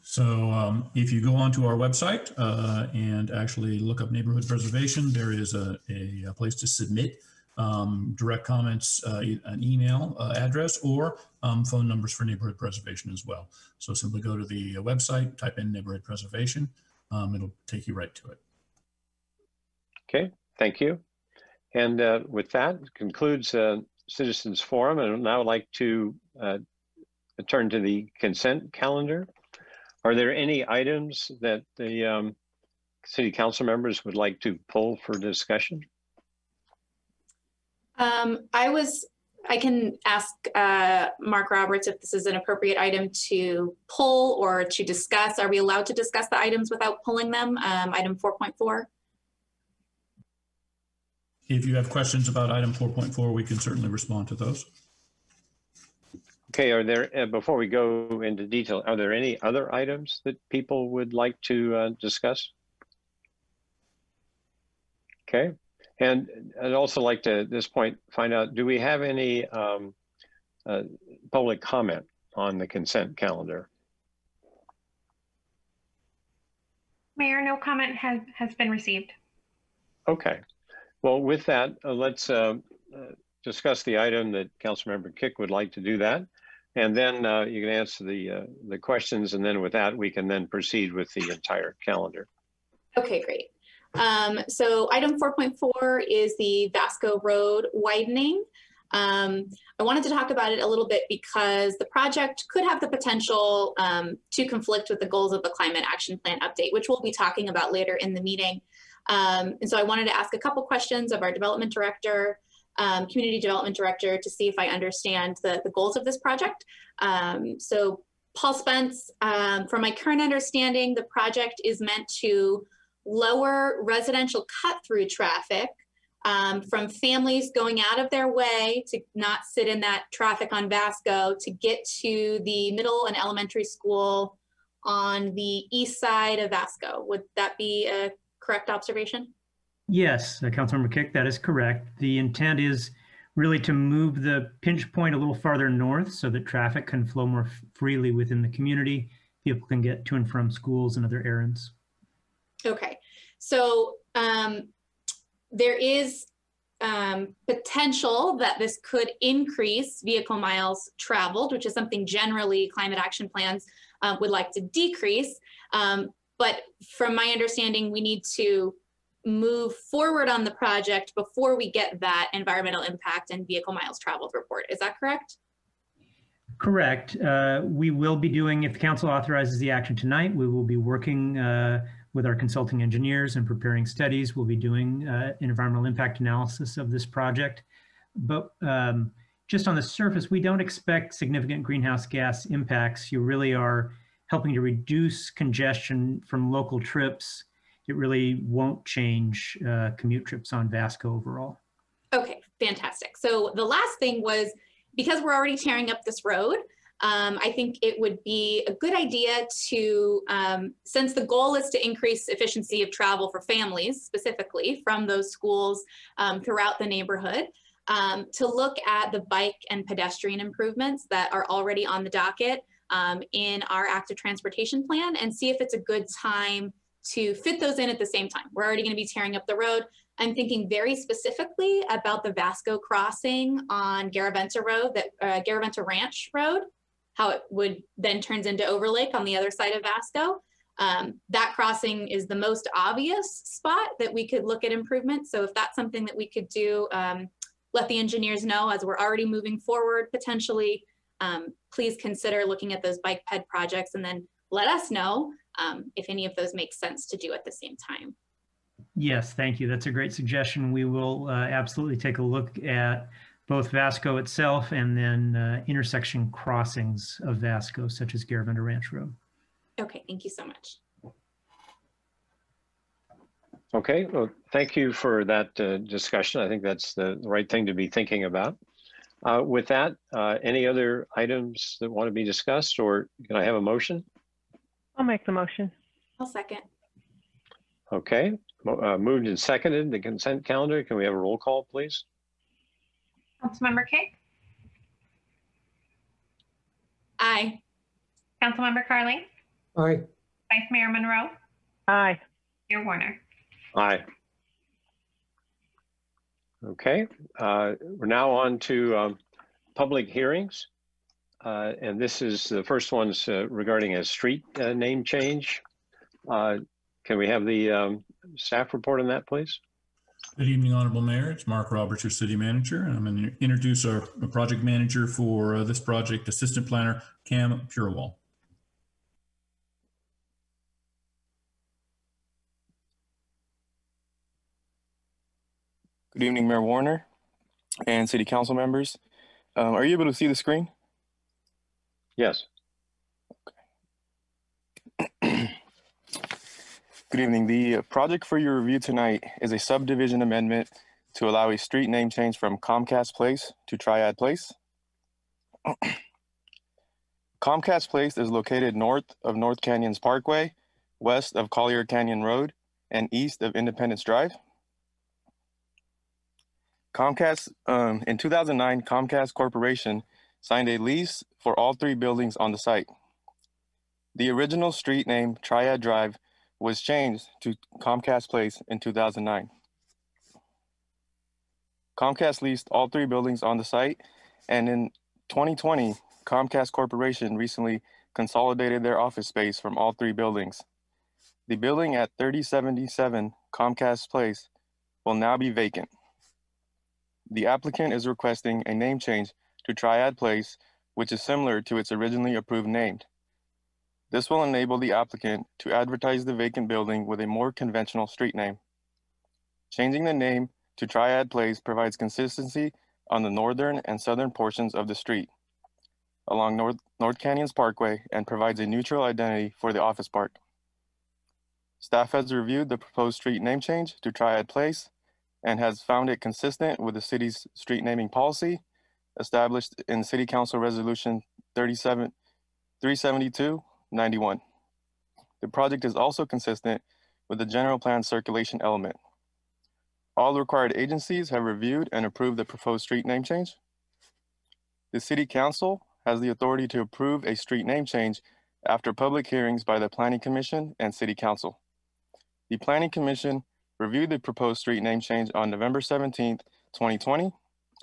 So um, if you go onto our website uh, and actually look up neighborhood preservation, there is a, a, a place to submit um, direct comments, uh, an email uh, address, or um, phone numbers for neighborhood preservation as well. So simply go to the uh, website, type in neighborhood preservation. Um, it'll take you right to it. Okay, thank you. And uh, with that concludes uh, Citizens Forum, and now I'd like to turn to the consent calendar. Are there any items that the um, city council members would like to pull for discussion? Um, I was, I can ask uh, Mark Roberts if this is an appropriate item to pull or to discuss. Are we allowed to discuss the items without pulling them? Um, item 4.4? If you have questions about item 4.4, we can certainly respond to those. Okay, are there, uh, before we go into detail, are there any other items that people would like to uh, discuss? Okay, and I'd also like to, at this point, find out, do we have any um, uh, public comment on the consent calendar? Mayor, no comment has, has been received. Okay, well, with that, uh, let's uh, uh, discuss the item that Councilmember Kiick would like to do that. And then uh, you can answer the, uh, the questions, and then with that, we can then proceed with the entire calendar. Okay, great. Um, so item 4.4 is the Vasco Road widening. Um, I wanted to talk about it a little bit because the project could have the potential um, to conflict with the goals of the Climate Action Plan update, which we'll be talking about later in the meeting. Um, and so I wanted to ask a couple questions of our development director, um, community development director, to see if I understand the, the goals of this project. Um, so Paul Spence, um, from my current understanding, the project is meant to lower residential cut-through traffic um, from families going out of their way to not sit in that traffic on Vasco to get to the middle and elementary school on the east side of Vasco. Would that be a correct observation? Yes, uh, Councilmember Kiick, that is correct. The intent is really to move the pinch point a little farther north so that traffic can flow more freely within the community. People can get to and from schools and other errands. Okay, so um, there is um, potential that this could increase vehicle miles traveled, which is something generally climate action plans uh, would like to decrease. Um, but from my understanding, we need to move forward on the project before we get that environmental impact and vehicle miles traveled report. Is that correct? Correct. Uh, we will be doing, if the council authorizes the action tonight, we will be working uh, with our consulting engineers and preparing studies. We'll be doing uh, environmental impact analysis of this project. But um, just on the surface, we don't expect significant greenhouse gas impacts. You really are helping to reduce congestion from local trips. It really won't change uh, commute trips on Vasco overall. Okay, fantastic. So the last thing was because we're already tearing up this road, um, I think it would be a good idea to, um, since the goal is to increase efficiency of travel for families specifically from those schools um, throughout the neighborhood, um, to look at the bike and pedestrian improvements that are already on the docket um, in our active transportation plan and see if it's a good time to fit those in at the same time. We're already going to be tearing up the road. I'm thinking very specifically about the Vasco crossing on Garaventa Road, that uh, Garaventa Ranch Road, how it would then turns into Overlake on the other side of Vasco. Um, that crossing is the most obvious spot that we could look at improvement. So if that's something that we could do, um, let the engineers know as we're already moving forward potentially. Um, please consider looking at those bike ped projects and then let us know um, if any of those make sense to do at the same time. Yes, thank you. That's a great suggestion. We will uh, absolutely take a look at both Vasco itself and then uh, intersection crossings of Vasco, such as Garaventa Ranch Road. Okay, thank you so much. Okay, well, thank you for that uh, discussion. I think that's the the right thing to be thinking about. Uh, With that, uh, any other items that want to be discussed, or can I have a motion? I'll make the motion. I'll second. Okay, mo- uh, moved and seconded, the consent calendar. Can we have a roll call, please? Councilmember Kiick, Aye. Councilmember Carling, Aye. Vice Mayor Munro, Aye. Mayor Woerner. Aye. Okay, uh, we're now on to um, public hearings. Uh, And this is, the first one's uh, regarding a street uh, name change. Uh, Can we have the um, staff report on that, please? Good evening, Honorable Mayor. It's Mark Roberts, your city manager. and I'm going to introduce our project manager for uh, this project, Assistant Planner Cam Purewall. Good evening, Mayor Woerner and City Council members. Um, are you able to see the screen? Yes. Good evening. The project for your review tonight is a subdivision amendment to allow a street name change from Comcast Place to Triad Place. Comcast Place is located north of North Canyons Parkway, west of Collier Canyon Road, and east of Independence Drive. Comcast, um, in 2009, Comcast Corporation signed a lease for all three buildings on the site. The original street name Triad Drive was changed to Comcast Place in 2009. Comcast leased all three buildings on the site, and in 2020, Comcast Corporation recently consolidated their office space from all three buildings. The building at 3077 Comcast Place will now be vacant. The applicant is requesting a name change to Triad Place, which is similar to its originally approved name. This will enable the applicant to advertise the vacant building with a more conventional street name. Changing the name to Triad Place provides consistency on the northern and southern portions of the street along North, North Canyons Parkway and provides a neutral identity for the office park. Staff has reviewed the proposed street name change to Triad Place and has found it consistent with the city's street naming policy established in City Council Resolution 37, 372 91. The project is also consistent with the general plan circulation element. All required agencies have reviewed and approved the proposed street name change. The City Council has the authority to approve a street name change after public hearings by the Planning Commission and City Council. The Planning Commission reviewed the proposed street name change on November 17, 2020,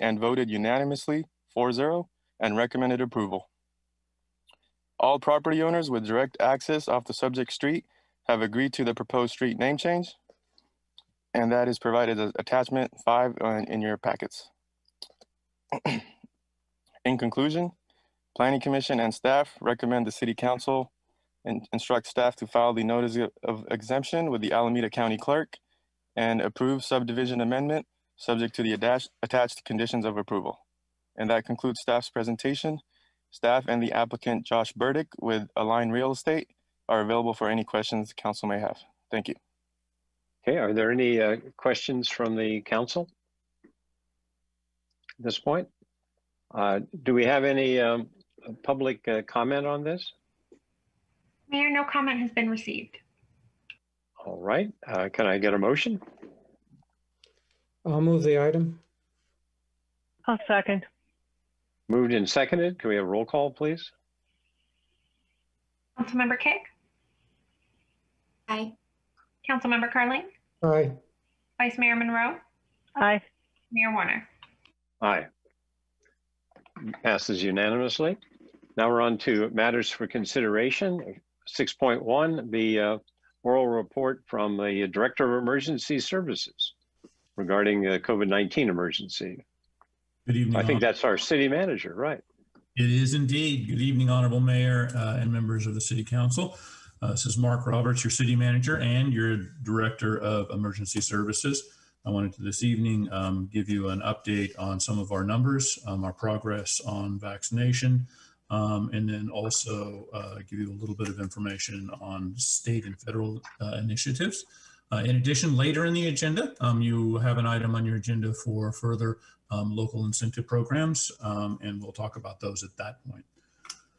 and voted unanimously 4-0 and recommended approval. All property owners with direct access off the subject street have agreed to the proposed street name change, and that is provided as attachment five in your packets. in conclusion, Planning Commission and staff recommend the City Council and instruct staff to file the notice of exemption with the Alameda County Clerk and approve subdivision amendment subject to the attached, attached conditions of approval. And that concludes staff's presentation. Staff and the applicant Josh Burdick with Align Real Estate are available for any questions the council may have. Thank you. Okay, are there any uh, questions from the council? At this point? Uh, Do we have any um, public uh, comment on this? Mayor, no comment has been received. All right, uh, can I get a motion? I'll move the item. I'll second. Moved and seconded. Can we have a roll call, please? Councilmember Kiick, Aye. Councilmember Carling, Aye. Vice Mayor Munro, Aye. Mayor Woerner. Aye. Passes unanimously. Now we're on to matters for consideration. 6.1, the uh, oral report from the Director of Emergency Services regarding the COVID-19 emergency. Good evening. I think Hon- that's our city manager, right? It is indeed. Good evening, Honorable Mayor uh, and members of the City Council. Uh, This is Mark Roberts, your city manager and your Director of Emergency Services. I wanted to this evening um, give you an update on some of our numbers, um, our progress on vaccination, um, and then also uh, give you a little bit of information on state and federal uh, initiatives. Uh, in addition, later in the agenda, um, you have an item on your agenda for further um, local incentive programs, um, and we'll talk about those at that point.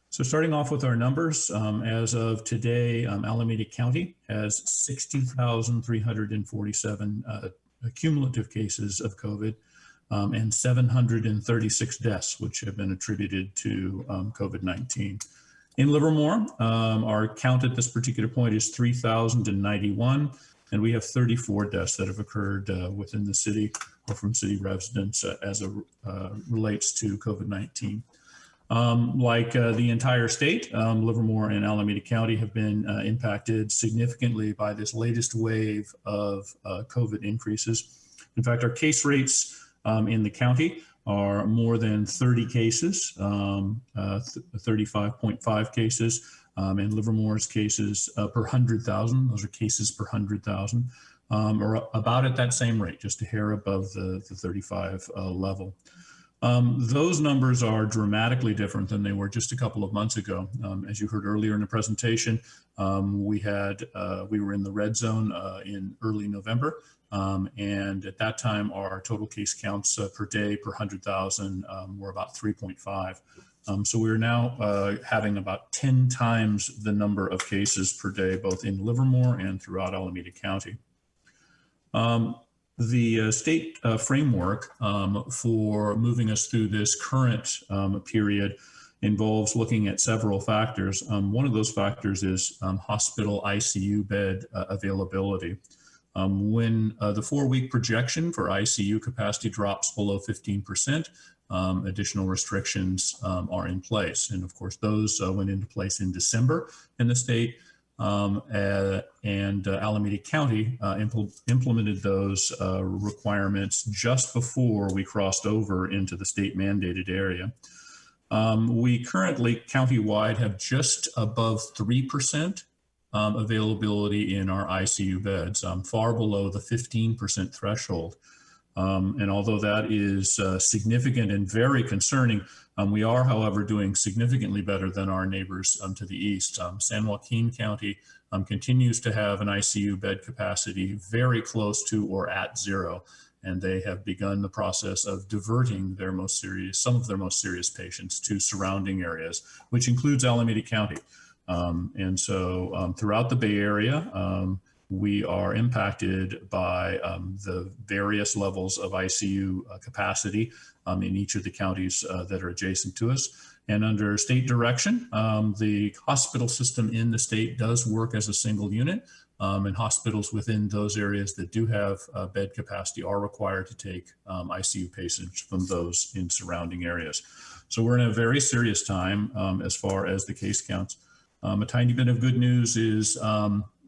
So starting off with our numbers, um, as of today, um, Alameda County has 60,347 uh, cumulative cases of COVID um, and 736 deaths, which have been attributed to um, COVID-19. In Livermore, our count at this particular point is 3,091, and we have 34 deaths that have occurred uh, within the city or from city residents uh, as it uh, relates to COVID-19. Um, like uh, the entire state, um, Livermore and Alameda County have been uh, impacted significantly by this latest wave of uh, COVID increases. In fact, our case rates um, in the county are more than 30 cases, um, 35.5 cases, um, and Livermore's cases uh, per 100,000. Those are cases per 100,000, um, or about at that same rate, just a hair above the, the 35 uh, level. Um, those numbers are dramatically different than they were just a couple of months ago. Um, as you heard earlier in the presentation, um, we had uh, we were in the red zone uh, in early November, um, and at that time our total case counts uh, per day per hundred thousand um, were about 3.5. Um, so we're now uh, having about 10 times the number of cases per day, both in Livermore and throughout Alameda County. Um, the uh, state uh, framework um, for moving us through this current um, period involves looking at several factors. Um, one of those factors is um, hospital ICU bed uh, availability. Um, when uh, the four-week projection for ICU capacity drops below 15%, um, additional restrictions are in place. And of course, those uh, went into place in December in the state um, uh, and uh, Alameda County uh, impl implemented those uh, requirements just before we crossed over into the state mandated area. Um, we currently countywide have just above 3% um, availability in our ICU beds, um, far below the 15% threshold. Um, and although that is uh, significant and very concerning, um, we are, however, doing significantly better than our neighbors um, to the east. Um, San Joaquin County um, continues to have an ICU bed capacity very close to or at zero, and they have begun the process of diverting their most serious, some of their most serious patients to surrounding areas, which includes Alameda County. Um, and so throughout the Bay Area, we are impacted by um, the various levels of ICU uh, capacity um, in each of the counties uh, that are adjacent to us. And under state direction, um, the hospital system in the state does work as a single unit. Um, and hospitals within those areas that do have uh, bed capacity are required to take um, ICU patients from those in surrounding areas. So we're in a very serious time um, as far as the case counts. a tiny bit of good news is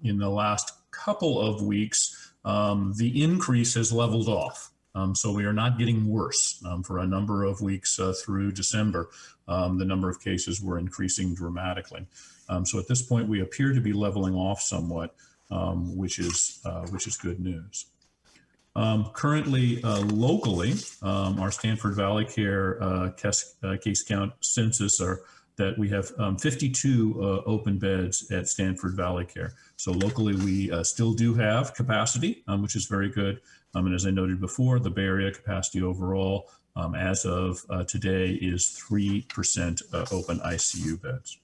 in the last couple of weeks, um, the increase has leveled off. Um, so we are not getting worse um, for a number of weeks uh, through December. Um, the number of cases were increasing dramatically. Um, so at this point, we appear to be leveling off somewhat, um, which is uh, which is good news. currently, uh, locally, our Stanford Valley Care uh, case, uh, case count census are that we have um, 52 uh, open beds at Stanford Valley Care. So locally, we uh, still do have capacity, um, which is very good. Um, and as I noted before, the Bay Area capacity overall, um, as of uh, today, is 3% uh, open ICU beds.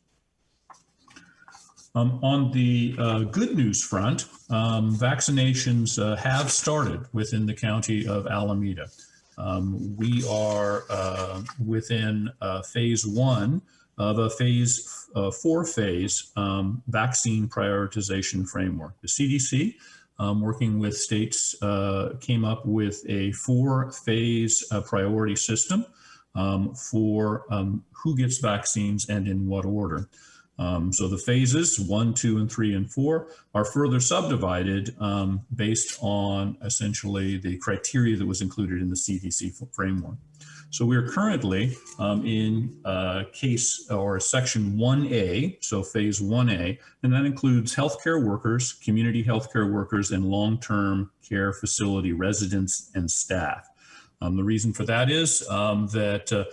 Um, on the uh, good news front, um, vaccinations uh, have started within the county of Alameda. we are within phase one of a phase uh, four phase um, vaccine prioritization framework. The CDC, um, working with states, uh, came up with a four phase uh, priority system um, for um, who gets vaccines and in what order. Um, so the phases one, two, and three, and four are further subdivided um, based on essentially the criteria that was included in the CDC framework. So we are currently um, in uh, case or section 1A, so phase 1A, and that includes healthcare workers, community healthcare workers, and long-term care facility residents and staff. Um, the reason for that is um, that uh,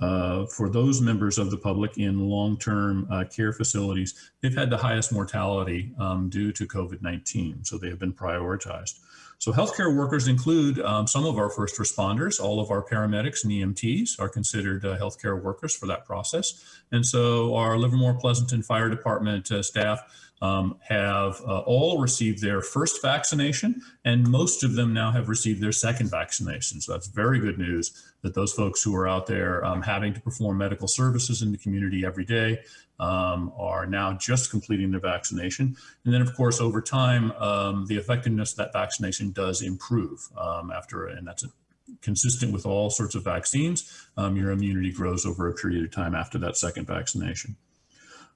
uh, for those members of the public in long-term uh, care facilities, they've had the highest mortality um, due to COVID-19, so they have been prioritized. So healthcare workers include um, some of our first responders, all of our paramedics and EMTs are considered uh, healthcare workers for that process. And so our Livermore Pleasanton Fire Department uh, staff um, have uh, all received their first vaccination, and most of them now have received their second vaccination. So that's very good news that those folks who are out there um, having to perform medical services in the community every day um, are now just completing their vaccination. And then, of course, over time, um, the effectiveness of that vaccination does improve um, after, and that's consistent with all sorts of vaccines. Um, your immunity grows over a period of time after that second vaccination.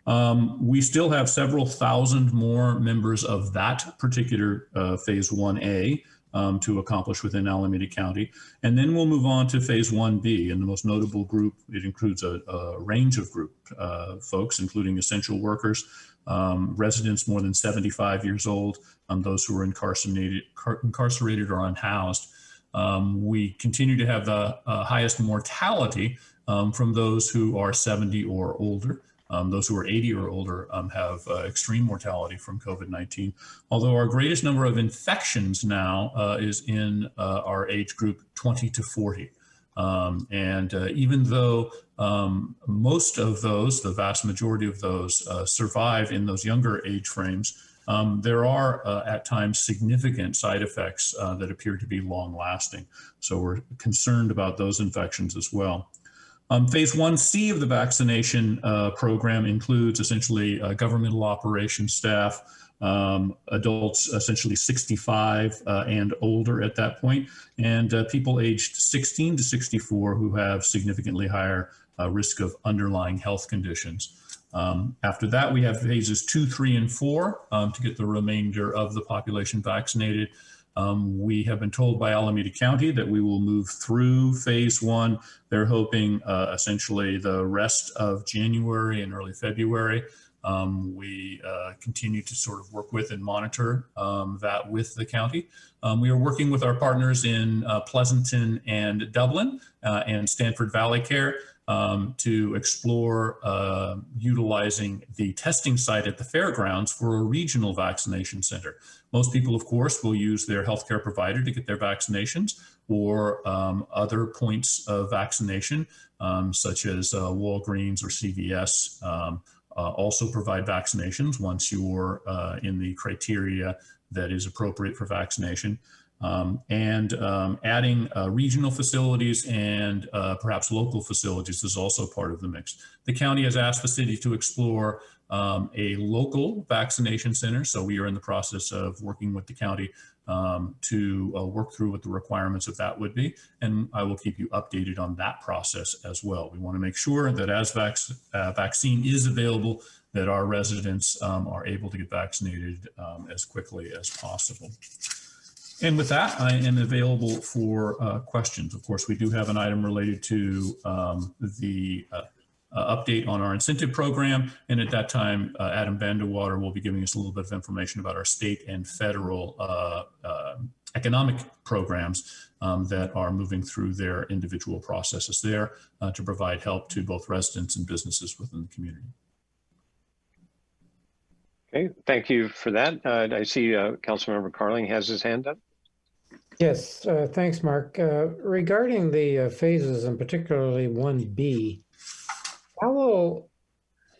Um, we still have several thousand more members of that particular uh, phase 1A um, to accomplish within Alameda County. And then we'll move on to phase 1B. And the most notable group, it includes a, a range of group uh, folks, including essential workers, um, residents more than 75 years old, um, those who are incarcerated, incarcerated or unhoused. Um, we continue to have the uh, highest mortality um, from those who are 70 or older. Um, those who are 80 or older um, have uh, extreme mortality from COVID-19. Although our greatest number of infections now uh, is in uh, our age group 20 to 40. Um, and uh, even though um, most of those, the vast majority of those, uh, survive in those younger age frames, um, there are uh, at times significant side effects that appear to be long lasting. So we're concerned about those infections as well. Um, phase 1C of the vaccination uh, program includes essentially uh, governmental operations staff, um, adults essentially 65 uh, and older at that point, and uh, people aged 16 to 64 who have significantly higher uh, risk of underlying health conditions. Um, after that, we have phases two, three, and four um, to get the remainder of the population vaccinated. Um, we have been told by Alameda County that we will move through phase one. They're hoping uh, essentially the rest of January and early February. Um, we uh, continue to sort of work with and monitor um, that with the county. Um, we are working with our partners in uh, Pleasanton and Dublin uh, and Stanford Valley Care um, to explore uh, utilizing the testing site at the fairgrounds for a regional vaccination center. Most people, of course, will use their healthcare provider to get their vaccinations or um, other points of vaccination, um, such as uh, Walgreens or CVS, um, uh, also provide vaccinations once you're uh, in the criteria that is appropriate for vaccination. Um, and um, adding uh, regional facilities and uh, perhaps local facilities is also part of the mix. The county has asked the city to explore um, a local vaccination center. So we are in the process of working with the county um, to uh, work through what the requirements of that would be. And I will keep you updated on that process as well. We want to make sure that as vac uh, vaccine is available, that our residents um, are able to get vaccinated um, as quickly as possible. And with that, I am available for uh, questions. Of course, we do have an item related to um, the uh, uh, update on our incentive program. And at that time, uh, Adam Vandewater will be giving us a little bit of information about our state and federal uh, uh, economic programs um, that are moving through their individual processes there to provide help to both residents and businesses within the community. Okay, thank you for that. I see Councilmember Carling has his hand up. Yes, uh, thanks, Mark. Uh, regarding the uh, phases and particularly 1B, how will,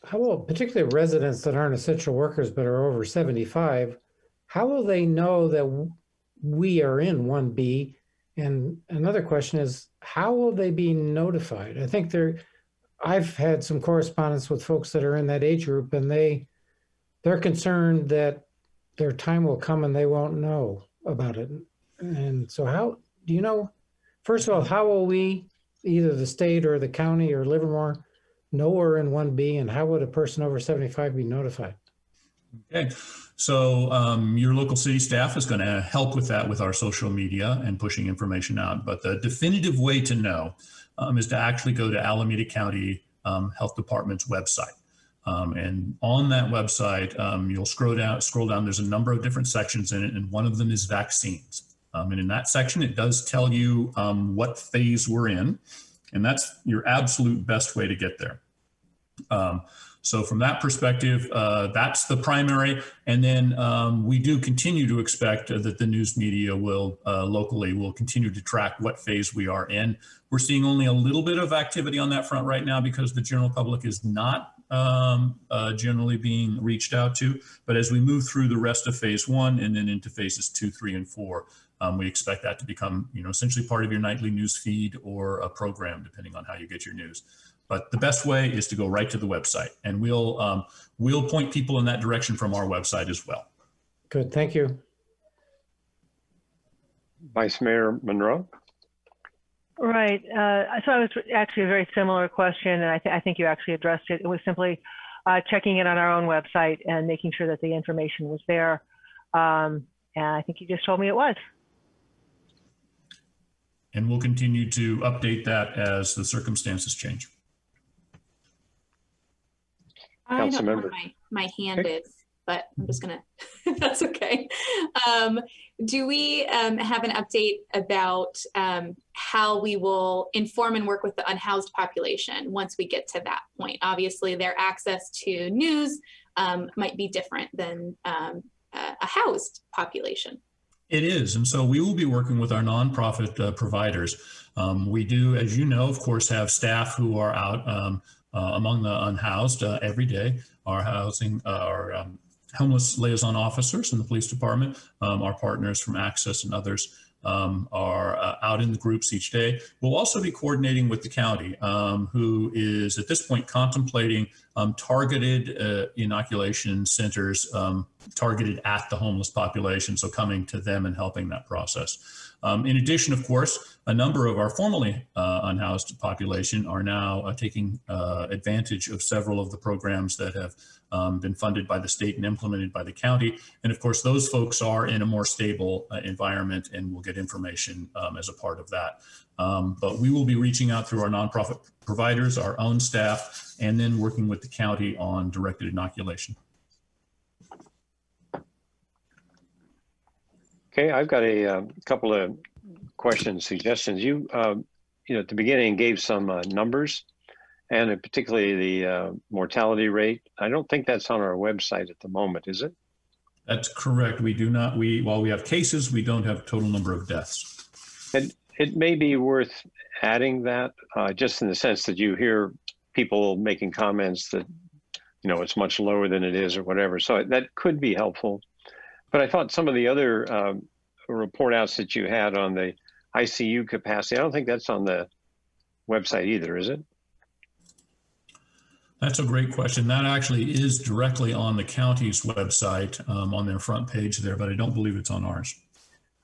how will particularly residents that aren't essential workers but are over 75, how will they know that we are in 1B? And another question is, how will they be notified? I think they're, I've had some correspondence with folks that are in that age group and they, they're concerned that their time will come and they won't know about it. And so how, do you know, first of all, how will we, either the state or the county or Livermore, know we're in 1B and how would a person over 75 be notified? Okay, So um, your local city staff is going to help with that with our social media and pushing information out. But the definitive way to know um, is to actually go to Alameda County um, Health Department's website. Um, and on that website, um, you'll scroll down, scroll down, there's a number of different sections in it, and one of them is vaccines. Um, and in that section, it does tell you um, what phase we're in, and that's your absolute best way to get there. Um, so from that perspective, uh, that's the primary. And then um, we do continue to expect uh, that the news media will uh, locally will continue to track what phase we are in. We're seeing only a little bit of activity on that front right now because the general public is not um, uh, generally being reached out to. But as we move through the rest of phase one and then into phases two, three, and four, um, we expect that to become, you know, essentially part of your nightly news feed or a program, depending on how you get your news. But the best way is to go right to the website, and we'll um, we'll point people in that direction from our website as well. Good, thank you. Vice Mayor Munro. Right. Uh, so I was actually a very similar question, and I, th- I think you actually addressed it. It was simply uh, checking it on our own website and making sure that the information was there. Um, and I think you just told me it was. And we'll continue to update that as the circumstances change. I don't know where Councilmember. my, my hand is, but I'm just gonna, that's okay. Um, do we um, have an update about um, how we will inform and work with the unhoused population once we get to that point? Obviously, their access to news um, might be different than um, a a housed population. It is. And so we will be working with our nonprofit uh, providers. Um, we do, as you know, of course, have staff who are out um, uh, among the unhoused uh, every day. Our housing, uh, our um, homeless liaison officers in the police department, um, our partners from Access and others um, are uh, out in the groups each day. We'll also be coordinating with the county, um, who is at this point contemplating um, targeted uh, inoculation centers um, targeted at the homeless population. So coming to them and helping that process. Um, in addition, of course, a number of our formerly uh, unhoused population are now uh, taking uh, advantage of several of the programs that have um, been funded by the state and implemented by the county. And of course, those folks are in a more stable uh, environment and will get information um, as a part of that. Um, but we will be reaching out through our nonprofit providers, our own staff, and then working with the county on directed inoculation. Okay, I've got a uh, couple of questions, suggestions. You, um, you know, at the beginning gave some uh, numbers and uh, particularly the uh, mortality rate. I don't think that's on our website at the moment, is it? That's correct. We do not, we, while we have cases, we don't have total number of deaths. And it may be worth adding that, uh, just in the sense that you hear people making comments that, you know, it's much lower than it is or whatever. So that could be helpful. But I thought some of the other um, report outs that you had on the ICU capacity, I don't think that's on the website either, is it? That's a great question. That actually is directly on the county's website, um, on their front page there, but I don't believe it's on ours.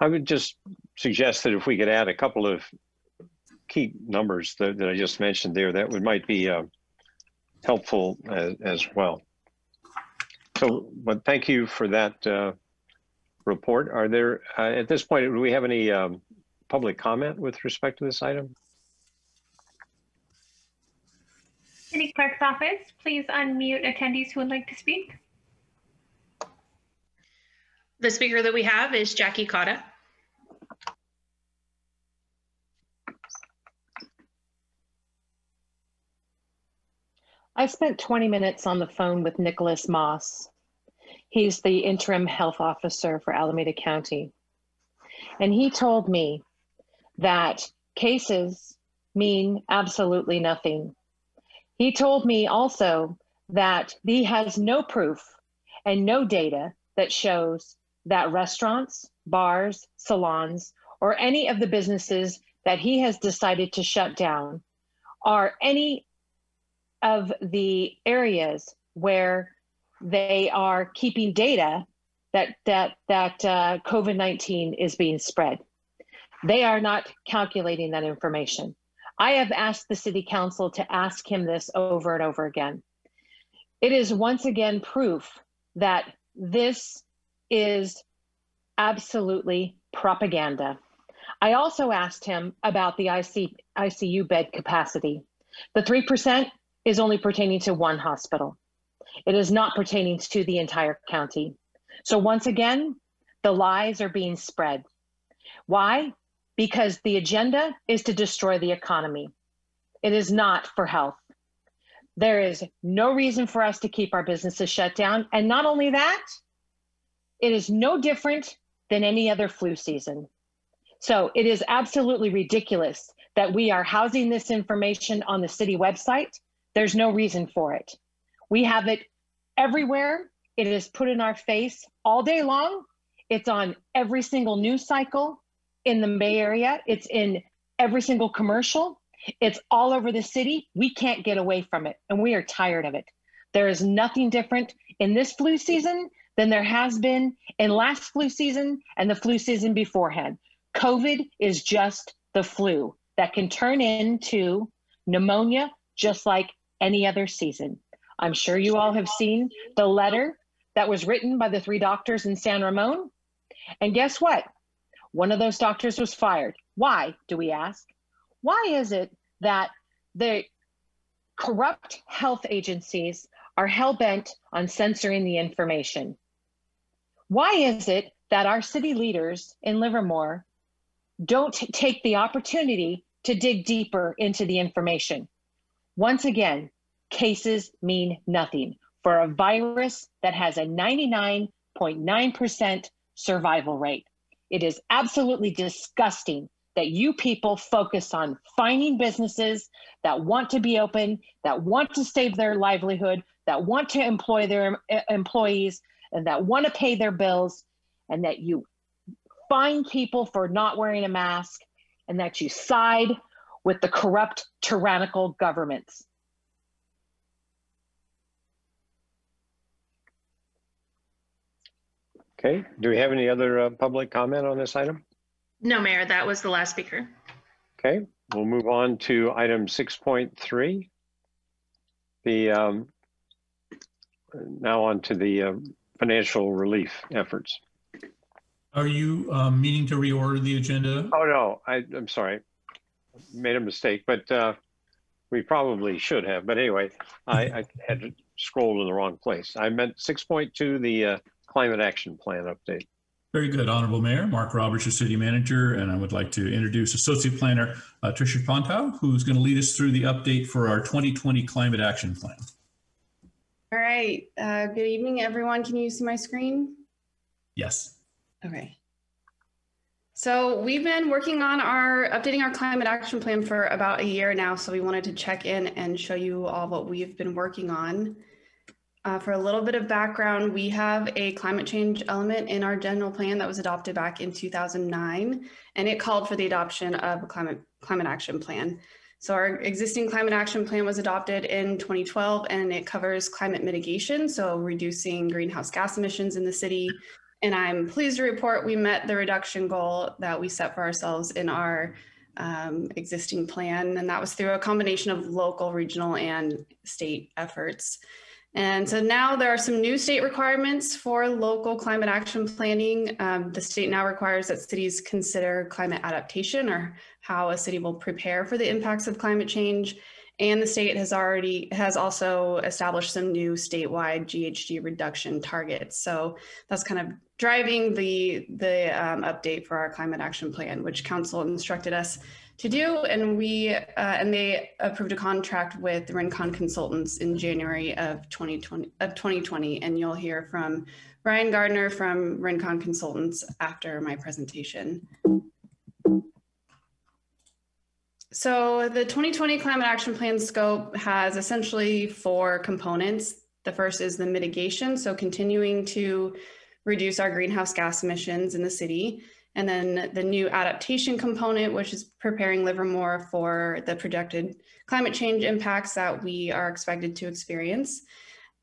I would just suggest that if we could add a couple of key numbers that, that I just mentioned there, that would might be uh, helpful as, as well. So, but thank you for that uh, report. Are there, uh, at this point, do we have any um, public comment with respect to this item? City Clerk's Office, please unmute attendees who would like to speak. The speaker that we have is Jackie Cotta. I spent 20 minutes on the phone with Nicholas Moss. He's the interim health officer for Alameda County. And he told me that cases mean absolutely nothing. He told me also that he has no proof and no data that shows that restaurants, bars, salons, or any of the businesses that he has decided to shut down are any of the areas where they are keeping data that that that uh, COVID-19 is being spread. They are not calculating that information. I have asked the city council to ask him this over and over again. It is once again proof that this is absolutely propaganda. I also asked him about the IC, ICU bed capacity. The 3% is only pertaining to one hospital. It is not pertaining to the entire county. So once again, the lies are being spread. Why? Because the agenda is to destroy the economy. It is not for health. There is no reason for us to keep our businesses shut down. And not only that, it is no different than any other flu season. So it is absolutely ridiculous that we are housing this information on the city website. There's no reason for it. We have it everywhere. It is put in our face all day long. It's on every single news cycle in the Bay Area. It's in every single commercial. It's all over the city. We can't get away from it, and we are tired of it. There is nothing different in this flu season than there has been in last flu season and the flu season beforehand. COVID is just the flu that can turn into pneumonia just like any other season. I'm sure you all have seen the letter that was written by the three doctors in San Ramon. And guess what? One of those doctors was fired. Why, do we ask? Why is it that the corrupt health agencies are hell bent on censoring the information? Why is it that our city leaders in Livermore don't take the opportunity to dig deeper into the information? Once again, cases mean nothing for a virus that has a 99.9% survival rate. It is absolutely disgusting that you people focus on finding businesses that want to be open, that want to save their livelihood, that want to employ their eh, employees, and that want to pay their bills, and that you fine people for not wearing a mask, and that you side with the corrupt, tyrannical governments. Okay, do we have any other uh, public comment on this item? No, Mayor, that was the last speaker. Okay, we'll move on to item 6.3. The, um, now on to the uh, financial relief efforts. Are you um, meaning to reorder the agenda? Oh, no, I, I'm sorry. Made a mistake, but uh, we probably should have. But anyway, I, I had scrolled in the wrong place. I meant 6.2, the uh, climate action plan update. Very good, Honorable Mayor. Mark Roberts, your city manager, and I would like to introduce Associate Planner uh, Tricia Pontau, who's going to lead us through the update for our 2020 Climate Action Plan. All right. Uh, good evening, everyone. Can you see my screen? Yes. Okay. So we've been working on our updating our climate action plan for about a year now. So we wanted to check in and show you all what we've been working on. Uh, for a little bit of background, we have a climate change element in our general plan that was adopted back in 2009, and it called for the adoption of a climate climate action plan. So our existing climate action plan was adopted in 2012, and it covers climate mitigation, so reducing greenhouse gas emissions in the city. And I'm pleased to report we met the reduction goal that we set for ourselves in our um, existing plan, and that was through a combination of local, regional, and state efforts. And so now there are some new state requirements for local climate action planning. Um, the state now requires that cities consider climate adaptation or how a city will prepare for the impacts of climate change. And the state has already has also established some new statewide GHG reduction targets. So that's kind of driving the the um, update for our climate action plan, which council instructed us to do. And we, uh, and they approved a contract with Rincon Consultants in January of 2020, of 2020. And you'll hear from Ryan Gardner from Rincon Consultants after my presentation. So the 2020 Climate Action Plan scope has essentially four components. The first is the mitigation, so continuing to reduce our greenhouse gas emissions in the city. And then the new adaptation component, which is preparing Livermore for the projected climate change impacts that we are expected to experience.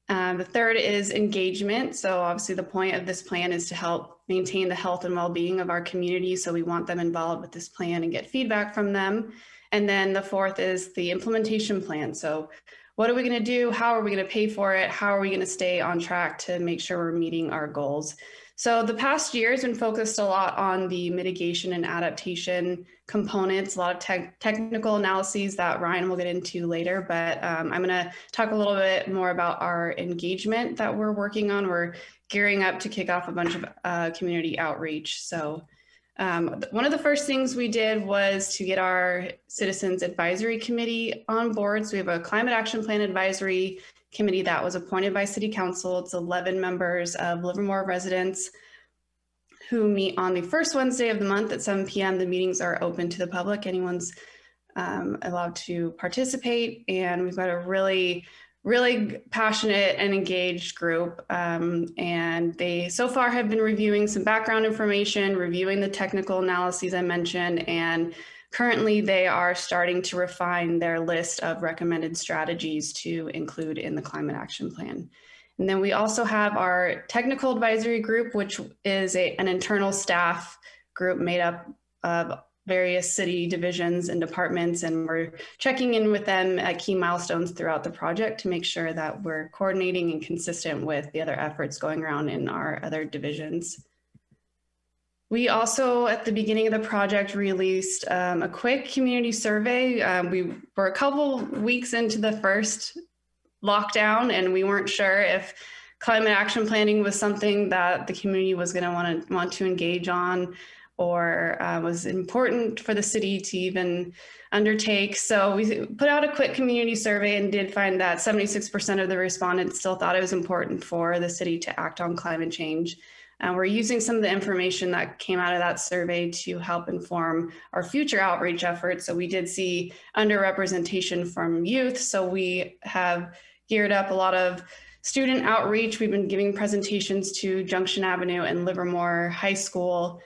Uh, the third is engagement. So obviously the point of this plan is to help maintain the health and well-being of our community. So we want them involved with this plan and get feedback from them. And then the fourth is the implementation plan. So what are we going to do? How are we going to pay for it? How are we going to stay on track to make sure we're meeting our goals? So the past year has been focused a lot on the mitigation and adaptation components, a lot of te- technical analyses that Ryan will get into later, but um, I'm gonna talk a little bit more about our engagement that we're working on. We're gearing up to kick off a bunch of uh, community outreach. So um, one of the first things we did was to get our Citizens Advisory Committee on board. So we have a Climate Action Plan Advisory Committee that was appointed by City Council. It's 11 members of Livermore residents who meet on the first Wednesday of the month at 7 p.m. The meetings are open to the public. Anyone's um, allowed to participate. And we've got a really really passionate and engaged group. Um, and they so far have been reviewing some background information, reviewing the technical analyses I mentioned, and currently they are starting to refine their list of recommended strategies to include in the climate action plan. And then we also have our technical advisory group, which is a, an internal staff group made up of various city divisions and departments, and we're checking in with them at key milestones throughout the project to make sure that we're coordinating and consistent with the other efforts going around in our other divisions. We also, at the beginning of the project, released um, a quick community survey. Um, we were a couple weeks into the first lockdown, and we weren't sure if climate action planning was something that the community was going to want to want to engage on or uh, was important for the city to even undertake. So we put out a quick community survey and did find that 76% of the respondents still thought it was important for the city to act on climate change. And we're using some of the information that came out of that survey to help inform our future outreach efforts. So we did see underrepresentation from youth. So we have geared up a lot of student outreach. We've been giving presentations to Junction Avenue and Livermore High School